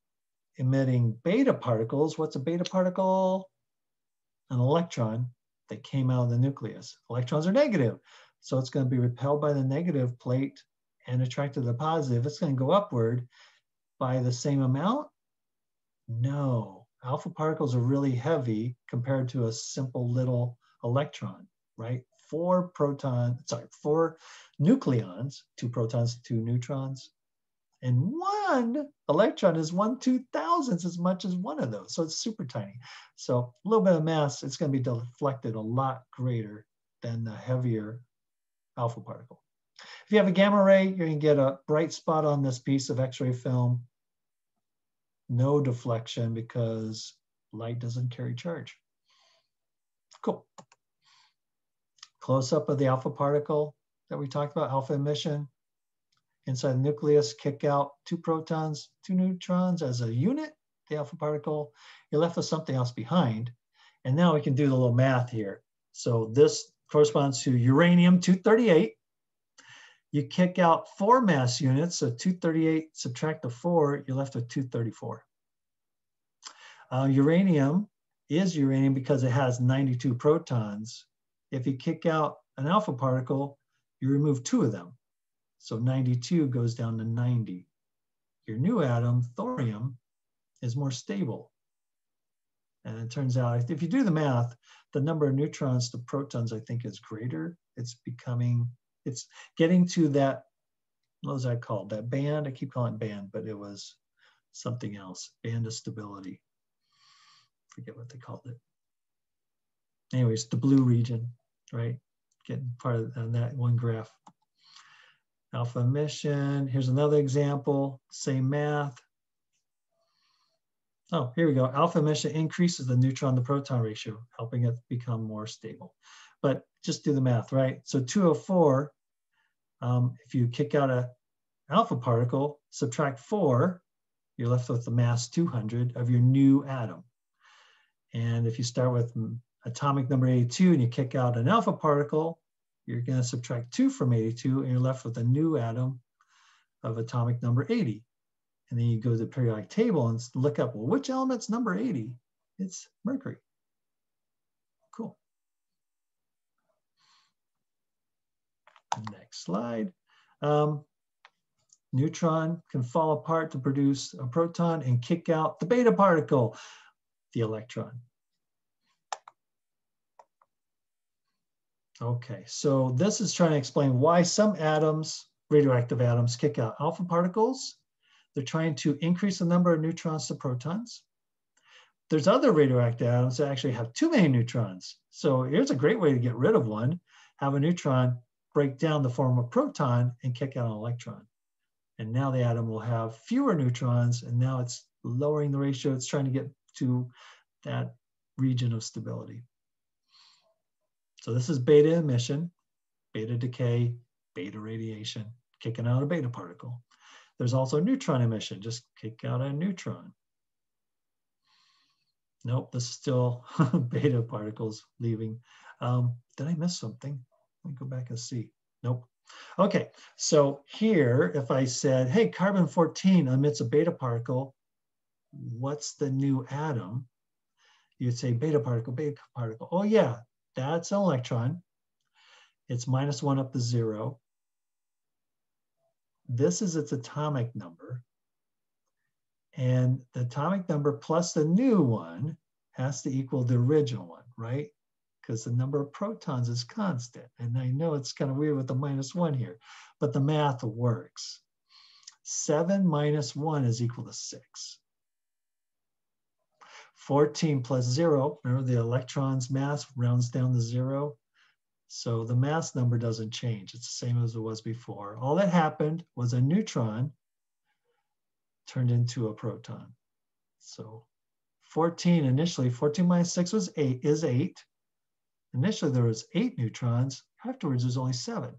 emitting beta particles, what's a beta particle? An electron that came out of the nucleus. Electrons are negative. So it's going to be repelled by the negative plate and attracted to the positive, it's going to go upward by the same amount? No. Alpha particles are really heavy compared to a simple little electron, right? Four protons, sorry, four nucleons, two protons, two neutrons, and one electron is one two thousandths as much as one of those. So it's super tiny. So a little bit of mass, it's going to be deflected a lot greater than the heavier alpha particle. If you have a gamma ray, you're going to get a bright spot on this piece of x-ray film. No deflection because light doesn't carry charge. Cool. Close up of the alpha particle that we talked about, alpha emission. Inside the nucleus, kick out two protons, two neutrons as a unit, the alpha particle. You're left with something else behind. And now we can do the little math here. So this corresponds to uranium-238 you kick out four mass units, so 238 subtract the four, you're left with 234. Uh, uranium is uranium because it has 92 protons. If you kick out an alpha particle, you remove two of them. So 92 goes down to 90. Your new atom, thorium, is more stable. And it turns out, if you do the math, the number of neutrons to protons, I think, is greater. It's becoming it's getting to that, what was that called? That band, I keep calling it band, but it was something else, band of stability. Forget what they called it. Anyways, the blue region, right? Getting part of that one graph. Alpha emission, here's another example, same math. Oh, here we go. Alpha emission increases the neutron to proton ratio, helping it become more stable but just do the math, right? So 204, um, if you kick out a alpha particle, subtract four, you're left with the mass 200 of your new atom. And if you start with atomic number 82 and you kick out an alpha particle, you're gonna subtract two from 82 and you're left with a new atom of atomic number 80. And then you go to the periodic table and look up, well, which element's number 80? It's mercury. Cool. Next slide. Um, neutron can fall apart to produce a proton and kick out the beta particle, the electron. Okay, so this is trying to explain why some atoms, radioactive atoms, kick out alpha particles. They're trying to increase the number of neutrons to protons. There's other radioactive atoms that actually have too many neutrons. So here's a great way to get rid of one. Have a neutron break down the form of proton and kick out an electron. And now the atom will have fewer neutrons and now it's lowering the ratio. It's trying to get to that region of stability. So this is beta emission, beta decay, beta radiation, kicking out a beta particle. There's also neutron emission, just kick out a neutron. Nope, this is still beta particles leaving. Um, did I miss something? Let me go back and see. Nope. Okay, so here, if I said, hey, carbon 14 emits a beta particle, what's the new atom? you'd say beta particle, beta particle. Oh yeah, that's an electron. It's minus one up to zero. This is its atomic number. And the atomic number plus the new one has to equal the original one, right? Because the number of protons is constant. And I know it's kind of weird with the minus one here, but the math works. Seven minus one is equal to six. 14 plus zero, remember the electron's mass rounds down to zero. So the mass number doesn't change. It's the same as it was before. All that happened was a neutron turned into a proton. So 14 initially, 14 minus 6 was 8, is 8. Initially there was 8 neutrons. Afterwards there's only 7.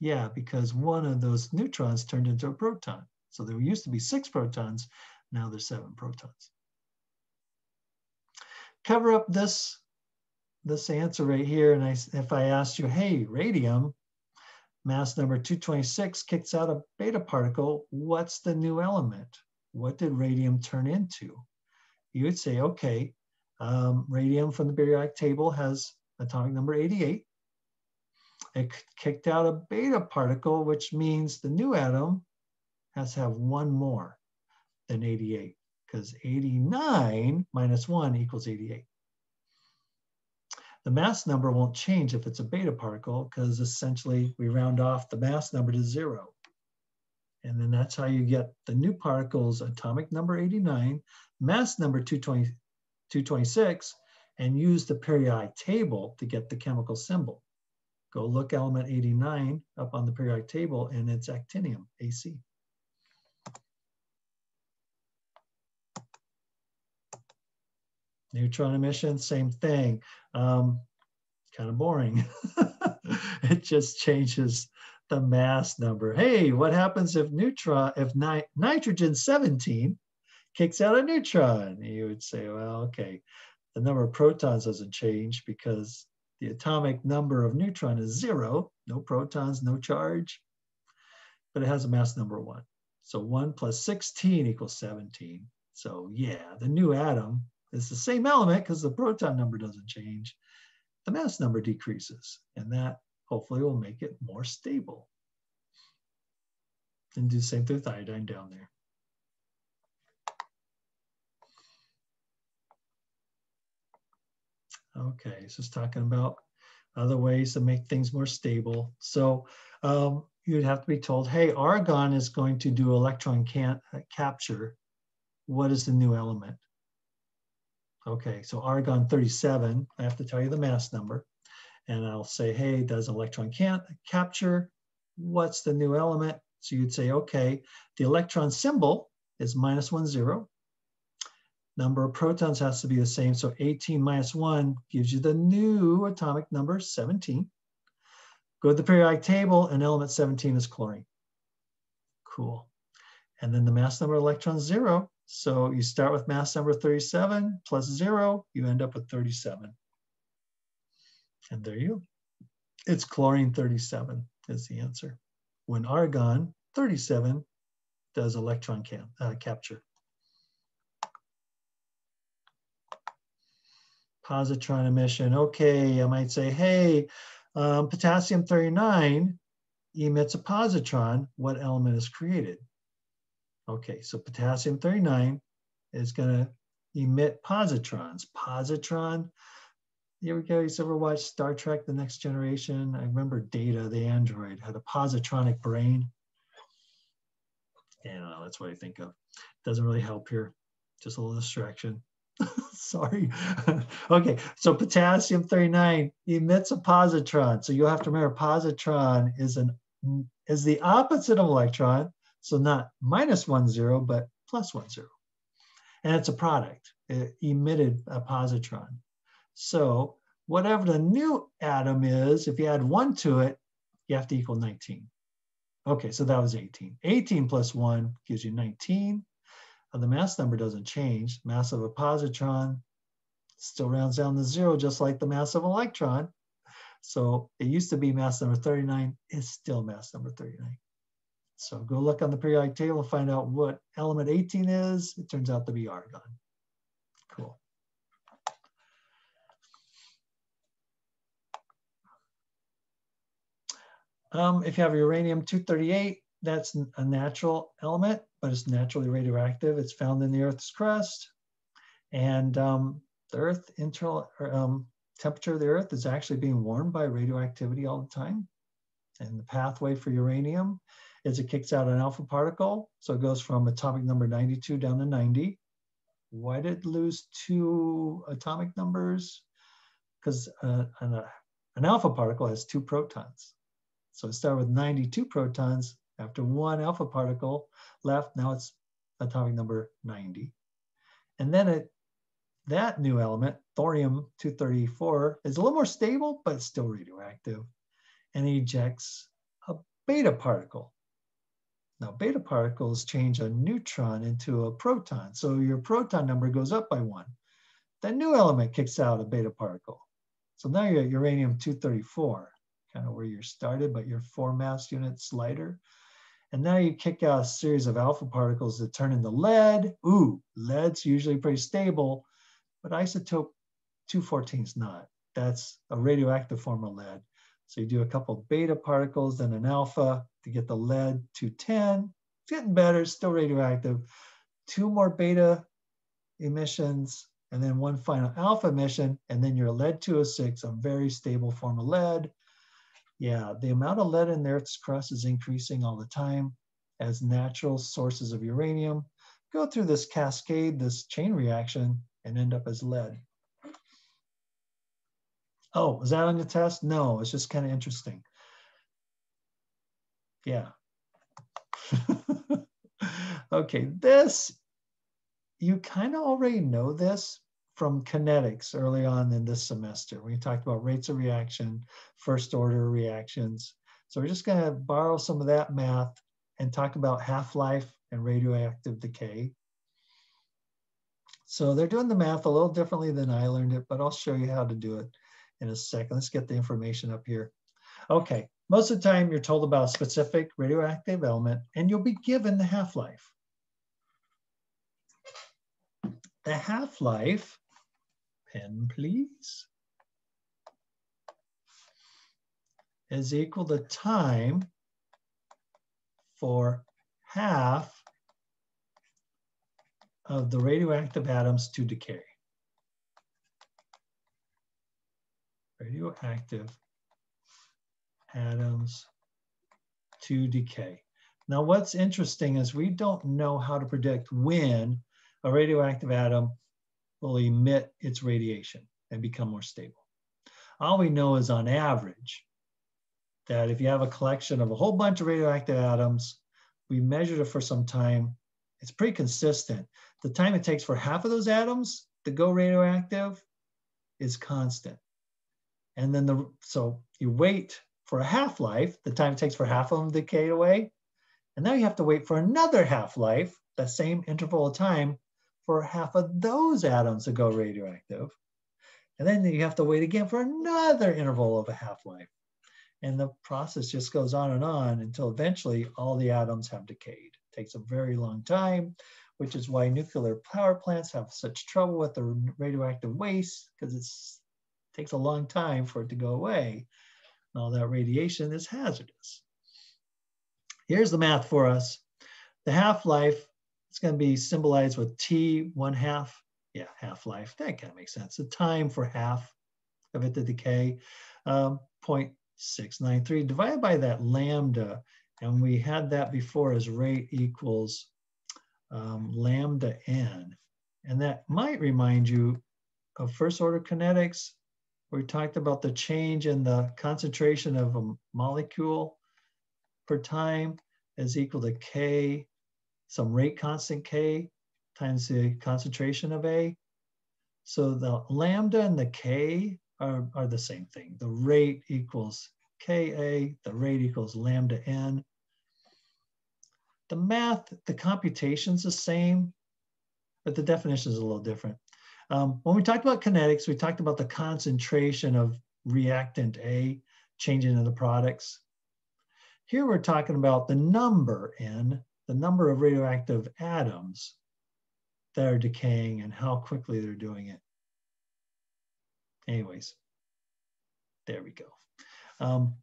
Yeah, because one of those neutrons turned into a proton. So there used to be 6 protons, now there's 7 protons. Cover up this, this answer right here, and I, if I asked you, hey, radium, mass number 226 kicks out a beta particle. What's the new element? What did radium turn into? You would say, okay, um, radium from the periodic table has atomic number 88. It kicked out a beta particle, which means the new atom has to have one more than 88 because 89 minus 1 equals 88. The mass number won't change if it's a beta particle because essentially we round off the mass number to zero. And then that's how you get the new particle's atomic number 89, mass number 220, 226, and use the periodic table to get the chemical symbol. Go look element 89 up on the periodic table and it's actinium, AC. Neutron emission, same thing. Um, kind of boring. it just changes the mass number. Hey, what happens if neutron, if ni nitrogen 17 kicks out a neutron? You would say, well, okay, the number of protons doesn't change because the atomic number of neutron is zero, no protons, no charge, but it has a mass number one. So one plus 16 equals 17. So yeah, the new atom it's the same element because the proton number doesn't change. The mass number decreases, and that hopefully will make it more stable. And do the same thing with iodine down there. Okay, so it's talking about other ways to make things more stable. So um, you'd have to be told, hey, argon is going to do electron uh, capture. What is the new element? Okay, so argon 37, I have to tell you the mass number. And I'll say, hey, does electron can't capture? What's the new element? So you'd say, okay, the electron symbol is minus one zero. Number of protons has to be the same. So 18 minus one gives you the new atomic number 17. Go to the periodic table and element 17 is chlorine. Cool. And then the mass number of electrons zero. So you start with mass number 37 plus zero, you end up with 37. And there you. It's chlorine 37 is the answer. When argon 37 does electron cam, uh, capture. Positron emission. Okay, I might say, hey, um, potassium 39 emits a positron. What element is created? Okay, so potassium 39 is going to emit positrons. Positron, here we go. You ever watched Star Trek The Next Generation? I remember Data, the android, had a positronic brain. And uh, that's what I think of. Doesn't really help here. Just a little distraction. Sorry. okay, so potassium 39 emits a positron. So you'll have to remember positron is an is the opposite of electron. So not minus one zero, but plus one zero. And it's a product. It emitted a positron. So whatever the new atom is, if you add one to it, you have to equal 19. Okay, so that was 18. 18 plus one gives you 19. Uh, the mass number doesn't change. Mass of a positron still rounds down to zero, just like the mass of an electron. So it used to be mass number 39, it's still mass number 39. So go look on the periodic table and find out what element 18 is. It turns out to be argon. Cool. Um, if you have uranium-238, that's a natural element, but it's naturally radioactive. It's found in the Earth's crust. And um, the Earth internal um, temperature of the Earth is actually being warmed by radioactivity all the time. And the pathway for uranium is it kicks out an alpha particle. So it goes from atomic number 92 down to 90. Why did it lose two atomic numbers? Because uh, an, uh, an alpha particle has two protons. So it started with 92 protons. After one alpha particle left, now it's atomic number 90. And then it, that new element, thorium-234, is a little more stable, but it's still radioactive. And ejects a beta particle. Now, beta particles change a neutron into a proton. So your proton number goes up by one. That new element kicks out a beta particle. So now you're at uranium-234 kind of where you started, but you're four mass units lighter. And now you kick out a series of alpha particles that turn into lead. Ooh, lead's usually pretty stable, but isotope 214 is not. That's a radioactive form of lead. So you do a couple beta particles, then an alpha to get the lead 210. It's getting better, still radioactive. Two more beta emissions, and then one final alpha emission, and then your lead 206, a very stable form of lead. Yeah, the amount of lead in the Earth's crust is increasing all the time as natural sources of uranium go through this cascade, this chain reaction, and end up as lead. Oh, was that on the test? No, it's just kind of interesting. Yeah. okay, this, you kind of already know this, from kinetics early on in this semester. We talked about rates of reaction, first order reactions. So we're just gonna borrow some of that math and talk about half-life and radioactive decay. So they're doing the math a little differently than I learned it, but I'll show you how to do it in a second. Let's get the information up here. Okay, most of the time you're told about a specific radioactive element and you'll be given the half-life. The half-life pen, please, is equal to time for half of the radioactive atoms to decay. Radioactive atoms to decay. Now what's interesting is we don't know how to predict when a radioactive atom will emit its radiation and become more stable. All we know is on average that if you have a collection of a whole bunch of radioactive atoms, we measured it for some time, it's pretty consistent. The time it takes for half of those atoms to go radioactive is constant. And then the, so you wait for a half-life, the time it takes for half of them to decay away, and now you have to wait for another half-life, the same interval of time, for half of those atoms to go radioactive. And then you have to wait again for another interval of a half-life. And the process just goes on and on until eventually all the atoms have decayed. It takes a very long time, which is why nuclear power plants have such trouble with the radioactive waste because it takes a long time for it to go away. And all that radiation is hazardous. Here's the math for us. The half-life is going to be symbolized with T, one half. Yeah, half-life. That kind of makes sense. The time for half of it to decay, um, 0.693 divided by that lambda. And we had that before as rate equals um, lambda n. And that might remind you of first order kinetics. We talked about the change in the concentration of a molecule per time is equal to K some rate constant K times the concentration of A. So the lambda and the K are, are the same thing. The rate equals Ka, the rate equals lambda n. The math, the computation's the same, but the definition is a little different. Um, when we talked about kinetics, we talked about the concentration of reactant A changing in the products. Here we're talking about the number n the number of radioactive atoms that are decaying and how quickly they're doing it. Anyways, there we go. Um,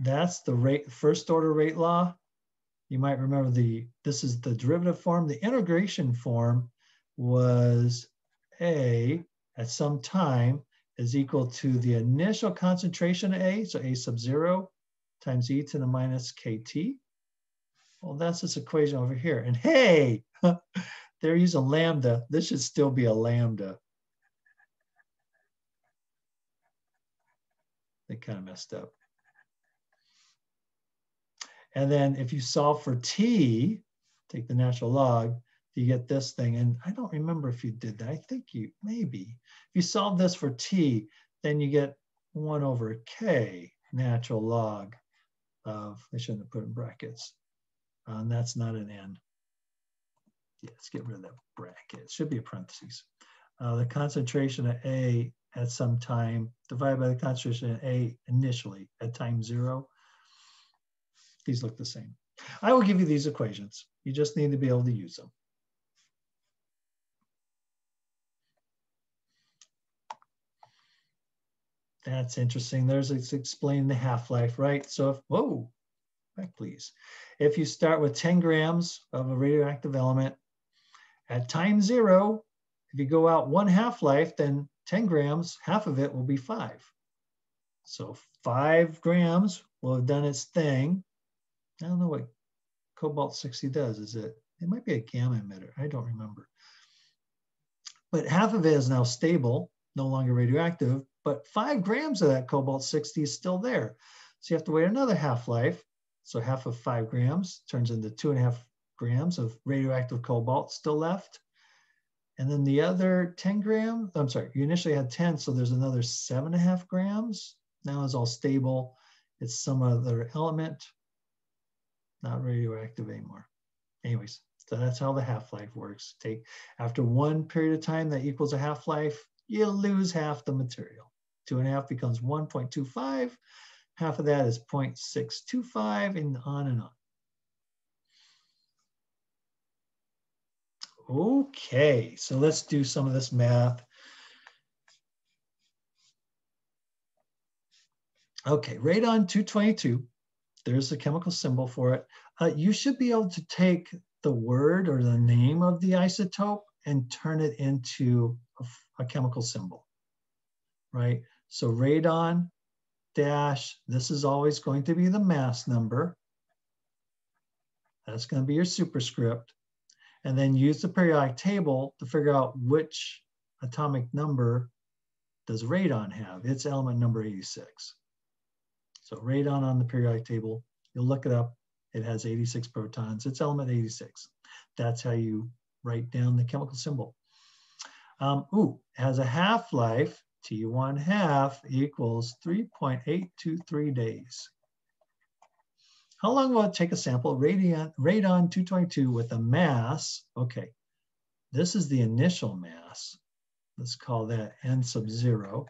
that's the rate, first order rate law. You might remember the, this is the derivative form. The integration form was A at some time is equal to the initial concentration of A, so A sub zero times e to the minus kt. Well, that's this equation over here. And hey, they're using lambda. This should still be a lambda. They kind of messed up. And then if you solve for t, take the natural log, you get this thing. And I don't remember if you did that. I think you, maybe. If you solve this for t, then you get 1 over k natural log of, I shouldn't have put in brackets. Uh, and that's not an n. Yeah, let's get rid of that bracket. It should be a parentheses. Uh, the concentration of A at some time divided by the concentration of A initially at time zero. These look the same. I will give you these equations. You just need to be able to use them. That's interesting. There's it's explaining the half-life, right? So if, whoa, back please. If you start with 10 grams of a radioactive element at time zero, if you go out one half-life, then 10 grams, half of it will be five. So five grams will have done its thing. I don't know what cobalt 60 does. Is it, it might be a gamma emitter. I don't remember. But half of it is now stable, no longer radioactive, but five grams of that cobalt 60 is still there. So you have to wait another half-life. So half of five grams turns into two and a half grams of radioactive cobalt still left. And then the other 10 grams, I'm sorry, you initially had 10, so there's another seven and a half grams. Now it's all stable. It's some other element, not radioactive anymore. Anyways, so that's how the half-life works. Take After one period of time that equals a half-life, you lose half the material. Two and a half becomes 1.25. Half of that is 0.625 and on and on. Okay, so let's do some of this math. Okay, radon 222, there's a chemical symbol for it. Uh, you should be able to take the word or the name of the isotope and turn it into a, a chemical symbol, right? So radon dash, this is always going to be the mass number. That's going to be your superscript and then use the periodic table to figure out which atomic number does radon have. It's element number 86. So radon on the periodic table, you'll look it up. It has 86 protons. It's element 86. That's how you write down the chemical symbol. Um, ooh, has a half-life, T1 half equals 3.823 days. How long will it take a sample radon, radon 222 with a mass? Okay, this is the initial mass. Let's call that n sub zero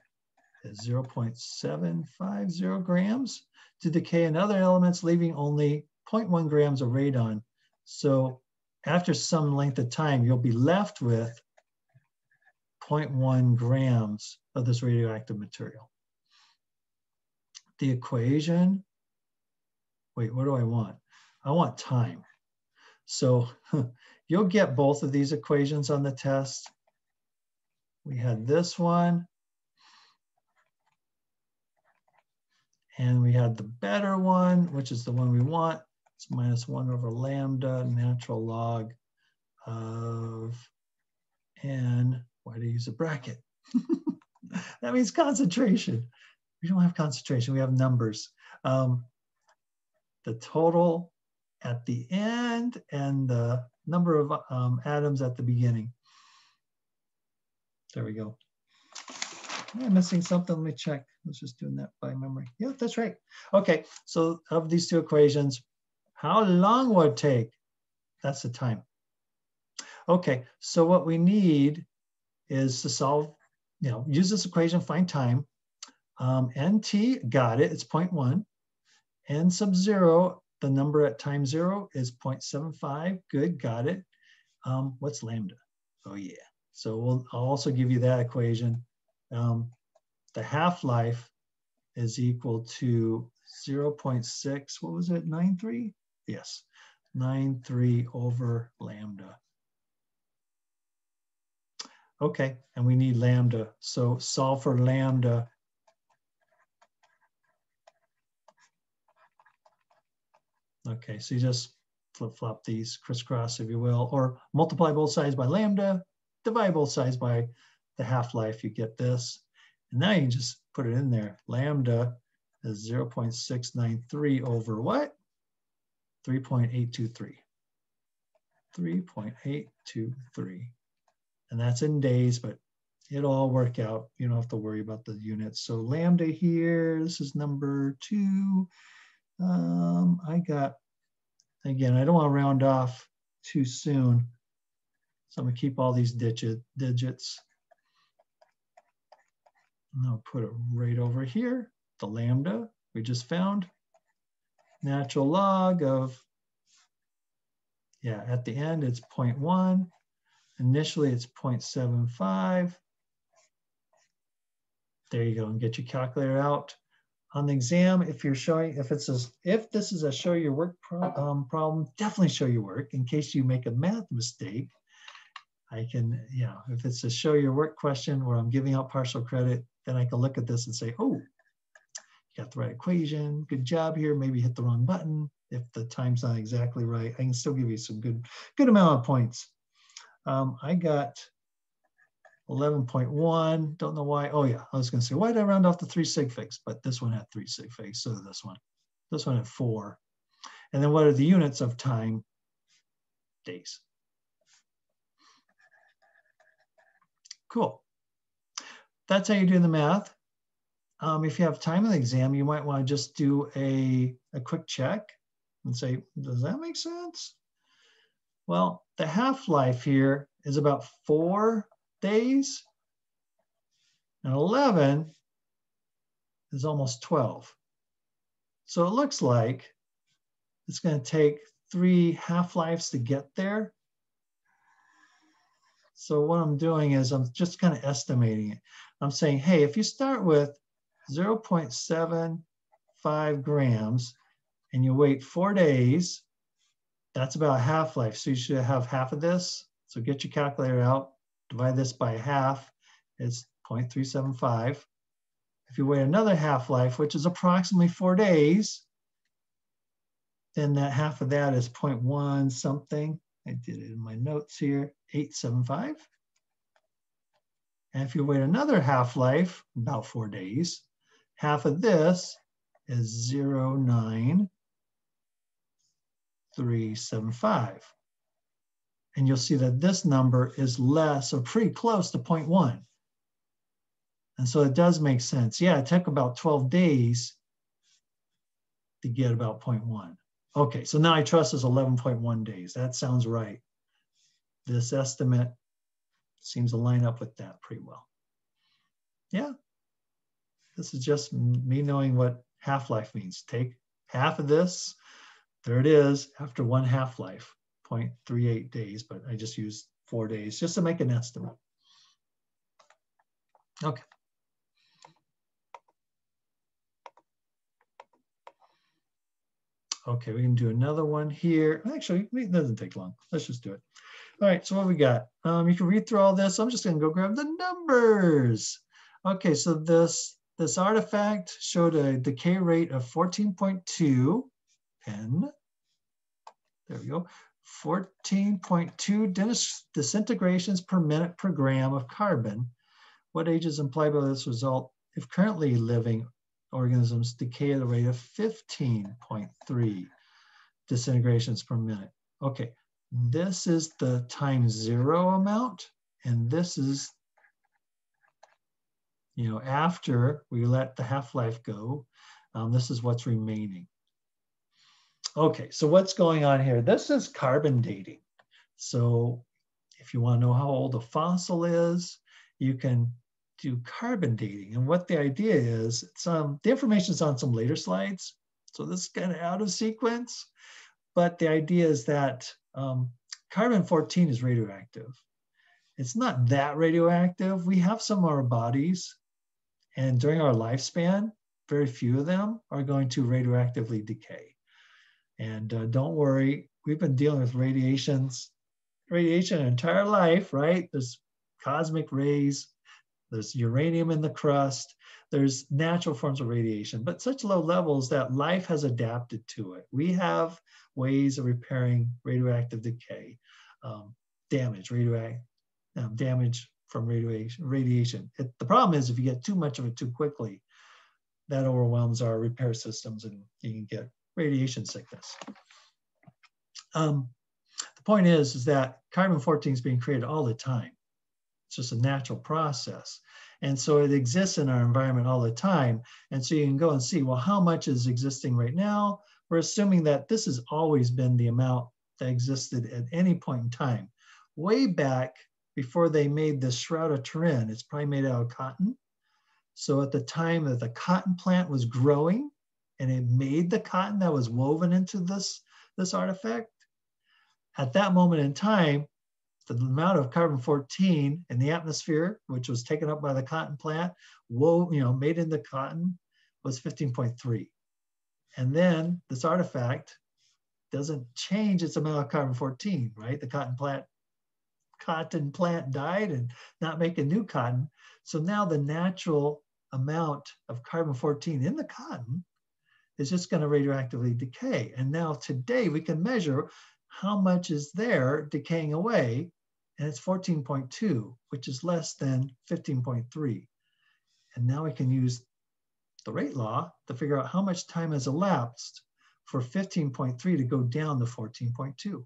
is 0.750 grams to decay in other elements, leaving only 0.1 grams of radon. So after some length of time, you'll be left with 0.1 grams of this radioactive material. The equation wait, what do I want? I want time. So you'll get both of these equations on the test. We had this one. And we had the better one, which is the one we want. It's minus one over lambda natural log of n. Why do you use a bracket? that means concentration. We don't have concentration, we have numbers. Um, the total at the end and the number of um, atoms at the beginning. There we go. I'm missing something? Let me check. I was just doing that by memory. Yeah, that's right. Okay, so of these two equations, how long would it take? That's the time. Okay, so what we need is to solve, you know, use this equation, find time. Um, NT, got it, it's 0.1 n sub zero, the number at time zero is 0.75. Good, got it. Um, what's lambda? Oh yeah. So we'll, I'll also give you that equation. Um, the half-life is equal to 0.6, what was it, 93? Yes, 93 over lambda. Okay, and we need lambda. So solve for lambda. Okay, so you just flip-flop these, crisscross, if you will, or multiply both sides by lambda, divide both sides by the half-life, you get this. And now you can just put it in there. Lambda is 0.693 over what? 3.823. 3.823. And that's in days, but it'll all work out. You don't have to worry about the units. So lambda here, this is number two. Um, I got, again, I don't want to round off too soon. So I'm gonna keep all these digit, digits. And I'll put it right over here, the lambda we just found. Natural log of, yeah, at the end it's 0.1. Initially it's 0.75. There you go, and get your calculator out. On the exam, if you're showing, if it's a, if this is a show your work pro, um, problem, definitely show your work in case you make a math mistake. I can, you know, if it's a show your work question where I'm giving out partial credit, then I can look at this and say, oh, you got the right equation, good job here, maybe hit the wrong button. If the time's not exactly right, I can still give you some good, good amount of points. Um, I got 11.1, don't know why. Oh yeah, I was gonna say, why did I round off the three sig figs? But this one had three sig figs, so this one. This one had four. And then what are the units of time? Days. Cool. That's how you do the math. Um, if you have time in the exam, you might want to just do a, a quick check and say, does that make sense? Well, the half-life here is about four days, and 11 is almost 12. So it looks like it's going to take three half-lives to get there. So what I'm doing is I'm just kind of estimating it. I'm saying, hey, if you start with 0.75 grams and you wait four days, that's about half-life. So you should have half of this. So get your calculator out, divide this by half, it's 0.375. If you wait another half-life, which is approximately four days, then that half of that is 0.1 something. I did it in my notes here, 875. And if you wait another half-life, about four days, half of this is 0.9375. And you'll see that this number is less or pretty close to 0.1. And so it does make sense. Yeah, it took about 12 days to get about 0.1. Okay, so now I trust is 11.1 days. That sounds right. This estimate seems to line up with that pretty well. Yeah, this is just me knowing what half-life means. Take half of this, there it is, after one half-life, 0.38 days, but I just used four days just to make an estimate. Okay. Okay, we can do another one here. Actually, it doesn't take long. Let's just do it. All right, so what we got? Um, you can read through all this. I'm just gonna go grab the numbers. Okay, so this, this artifact showed a decay rate of 14.2 N. There we go. 14.2 disintegrations per minute per gram of carbon. What age is implied by this result if currently living organisms decay at a rate of 15.3 disintegrations per minute? Okay, this is the time zero amount, and this is, you know, after we let the half-life go, um, this is what's remaining. Okay, so what's going on here? This is carbon dating. So if you want to know how old a fossil is, you can do carbon dating. And what the idea is, some the information is on some later slides. So this is kind of out of sequence, but the idea is that um, carbon 14 is radioactive. It's not that radioactive. We have some of our bodies, and during our lifespan, very few of them are going to radioactively decay. And uh, don't worry, we've been dealing with radiations, radiation our entire life, right? There's cosmic rays, there's uranium in the crust, there's natural forms of radiation, but such low levels that life has adapted to it. We have ways of repairing radioactive decay, um, damage, radioactive um, damage from radiation. radiation. It, the problem is if you get too much of it too quickly, that overwhelms our repair systems and you can get radiation sickness. Um, the point is, is that carbon-14 is being created all the time. It's just a natural process. And so it exists in our environment all the time. And so you can go and see, well, how much is existing right now? We're assuming that this has always been the amount that existed at any point in time. Way back before they made the Shroud of Turin, it's probably made out of cotton. So at the time that the cotton plant was growing and it made the cotton that was woven into this, this artifact, at that moment in time, the amount of carbon-14 in the atmosphere, which was taken up by the cotton plant, wove, you know, made into cotton, was 15.3. And then this artifact doesn't change its amount of carbon-14, right? The cotton plant cotton plant died and not making new cotton. So now the natural amount of carbon-14 in the cotton is just going to radioactively decay. And now today we can measure how much is there decaying away, and it's 14.2, which is less than 15.3. And now we can use the rate law to figure out how much time has elapsed for 15.3 to go down to 14.2.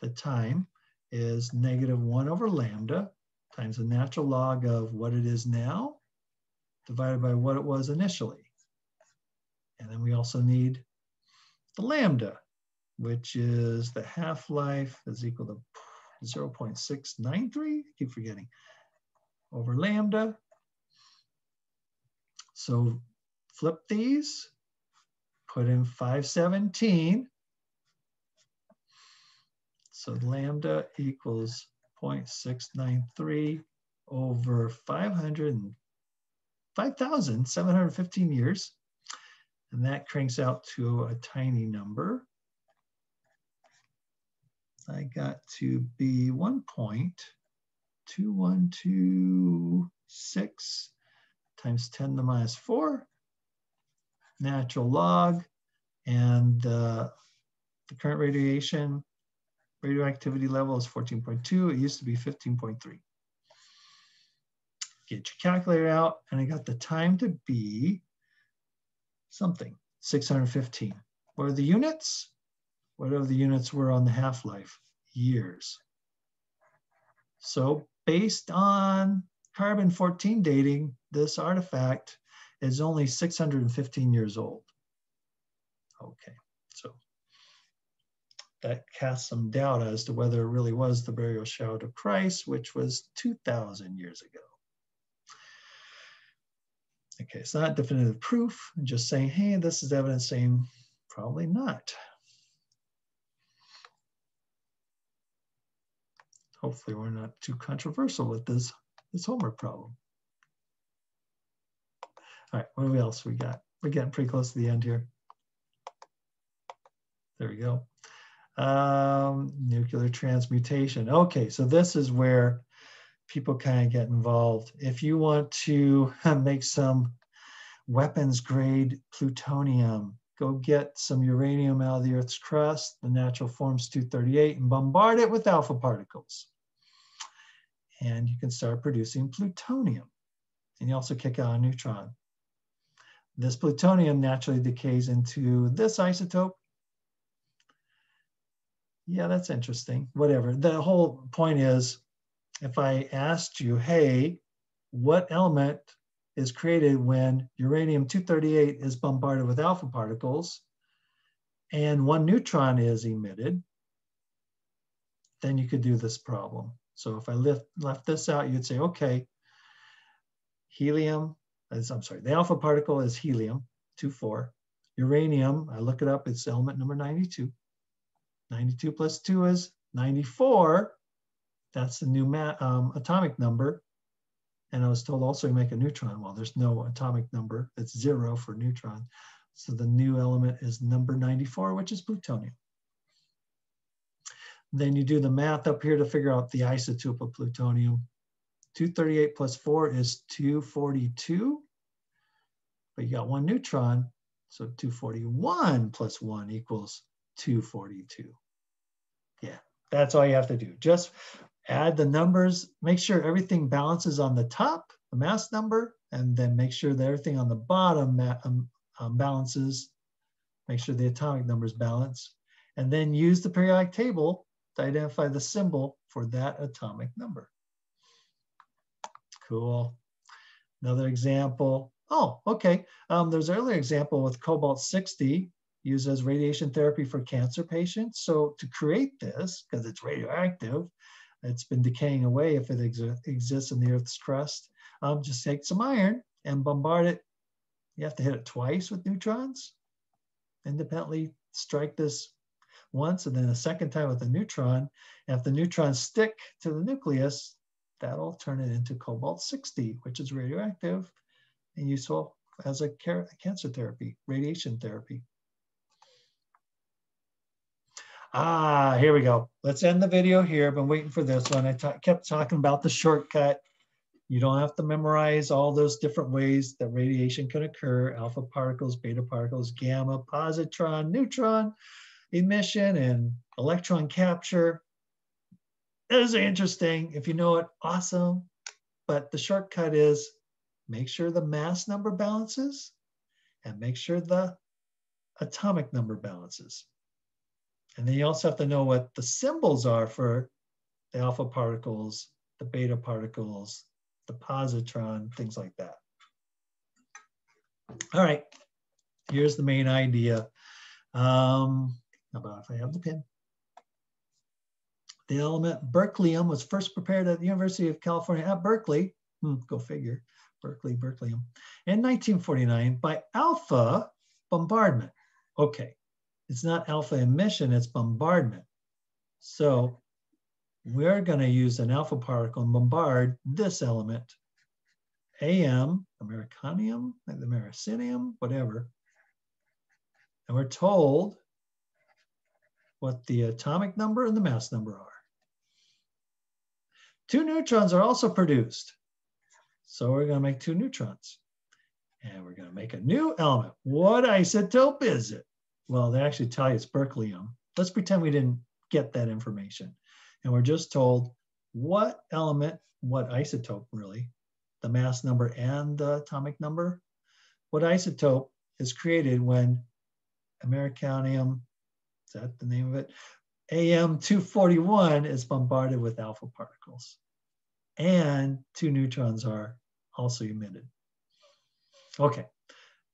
The time is negative 1 over lambda times the natural log of what it is now divided by what it was initially. And then we also need the lambda, which is the half-life is equal to 0.693, I keep forgetting, over lambda. So flip these, put in 517. So lambda equals 0.693 over 500 5,715 years. And that cranks out to a tiny number. I got to be 1.2126 times 10 to the minus 4, natural log, and uh, the current radiation radioactivity level is 14.2. It used to be 15.3. Get your calculator out, and I got the time to be something, 615. What are the units? Whatever the units were on the half-life, years. So based on carbon-14 dating, this artifact is only 615 years old. Okay, so that casts some doubt as to whether it really was the burial shroud of Christ, which was 2,000 years ago. Okay, it's not definitive proof, I'm just saying, hey, this is evidence saying probably not. Hopefully we're not too controversial with this, this homework problem. All right, what else we got? We're getting pretty close to the end here. There we go. Um, nuclear transmutation. Okay, so this is where people kind of get involved. If you want to make some weapons grade plutonium, go get some uranium out of the Earth's crust, the natural forms 238, and bombard it with alpha particles. And you can start producing plutonium. And you also kick out a neutron. This plutonium naturally decays into this isotope. Yeah, that's interesting. Whatever. The whole point is if I asked you, hey, what element is created when uranium-238 is bombarded with alpha particles and one neutron is emitted, then you could do this problem. So if I lift, left this out, you'd say, okay, helium, I'm sorry, the alpha particle is helium, 2,4. Uranium, I look it up, it's element number 92. 92 plus 2 is 94. That's the new um, atomic number. And I was told also you make a neutron. Well, there's no atomic number. It's zero for neutron. So the new element is number 94, which is plutonium. Then you do the math up here to figure out the isotope of plutonium. 238 plus 4 is 242. But you got one neutron, so 241 plus 1 equals 242. Yeah, that's all you have to do. Just add the numbers, make sure everything balances on the top, the mass number, and then make sure that everything on the bottom um, um, balances, make sure the atomic numbers balance, and then use the periodic table to identify the symbol for that atomic number. Cool. Another example. Oh, okay. Um, there's an earlier example with cobalt 60 used as radiation therapy for cancer patients. So to create this, because it's radioactive, it's been decaying away if it ex exists in the Earth's crust, um, just take some iron and bombard it. You have to hit it twice with neutrons. Independently strike this once and then a second time with a neutron. And if the neutrons stick to the nucleus, that'll turn it into cobalt 60, which is radioactive and useful as a cancer therapy, radiation therapy. Ah, here we go. Let's end the video here. I've been waiting for this one. I kept talking about the shortcut. You don't have to memorize all those different ways that radiation can occur, alpha particles, beta particles, gamma, positron, neutron emission, and electron capture. Is interesting. If you know it, awesome. But the shortcut is make sure the mass number balances and make sure the atomic number balances. And then you also have to know what the symbols are for the alpha particles, the beta particles, the positron, things like that. All right, here's the main idea. Um, about if I have the pin? The element berkelium was first prepared at the University of California at Berkeley, hmm, go figure, Berkeley, berkelium, in 1949 by alpha bombardment. Okay, it's not alpha emission, it's bombardment. So we're going to use an alpha particle and bombard this element, AM, Americanium, the Americinium, whatever. And we're told what the atomic number and the mass number are. Two neutrons are also produced. So we're going to make two neutrons. And we're going to make a new element. What isotope is it? Well, they actually tell you it's berkelium. Let's pretend we didn't get that information. And we're just told what element, what isotope really, the mass number and the atomic number, what isotope is created when americanium, is that the name of it? AM241 is bombarded with alpha particles and two neutrons are also emitted. Okay,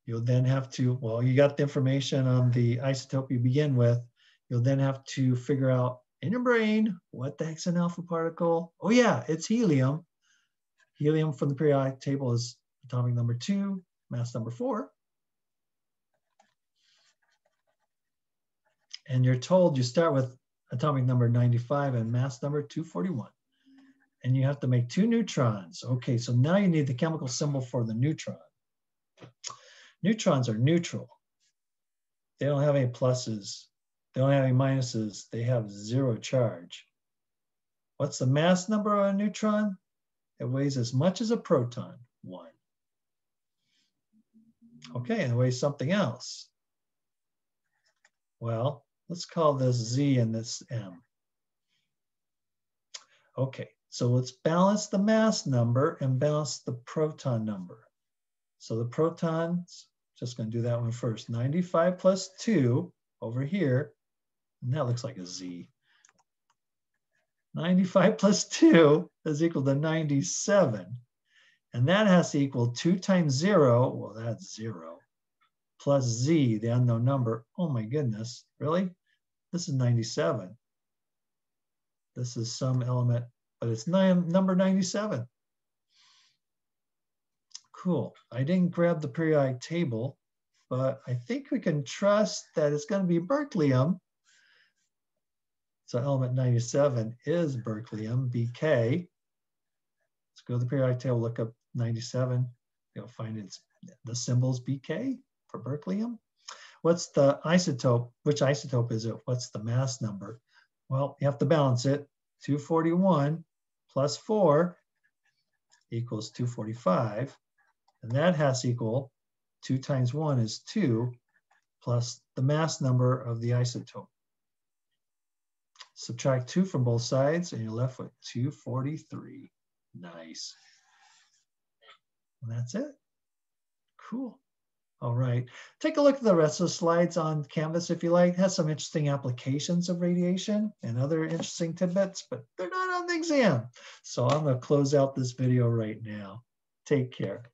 You'll then have to, well, you got the information on the isotope you begin with. You'll then have to figure out in your brain, what the heck's an alpha particle? Oh yeah, it's helium. Helium from the periodic table is atomic number two, mass number four. And you're told you start with atomic number 95 and mass number 241. And you have to make two neutrons. Okay, so now you need the chemical symbol for the neutron. Neutrons are neutral. They don't have any pluses. They don't have any minuses. They have zero charge. What's the mass number of a neutron? It weighs as much as a proton, one. Okay, and it weighs something else. Well, let's call this Z and this M. Okay, so let's balance the mass number and balance the proton number. So the protons just going to do that one first. 95 plus 2 over here, and that looks like a Z. 95 plus 2 is equal to 97. And that has to equal 2 times 0, well, that's 0, plus Z, the unknown number. Oh my goodness, really? This is 97. This is some element, but it's nine, number 97. Cool. I didn't grab the periodic table, but I think we can trust that it's going to be berkelium. So element 97 is berkelium, BK. Let's go to the periodic table, look up 97. You'll find it's the symbols BK for berkelium. What's the isotope? Which isotope is it? What's the mass number? Well, you have to balance it. 241 plus 4 equals 245. And that has to equal 2 times 1 is 2 plus the mass number of the isotope. Subtract 2 from both sides and you're left with 243. Nice. And that's it. Cool. All right. Take a look at the rest of the slides on Canvas if you like. It has some interesting applications of radiation and other interesting tidbits, but they're not on the exam. So I'm going to close out this video right now. Take care.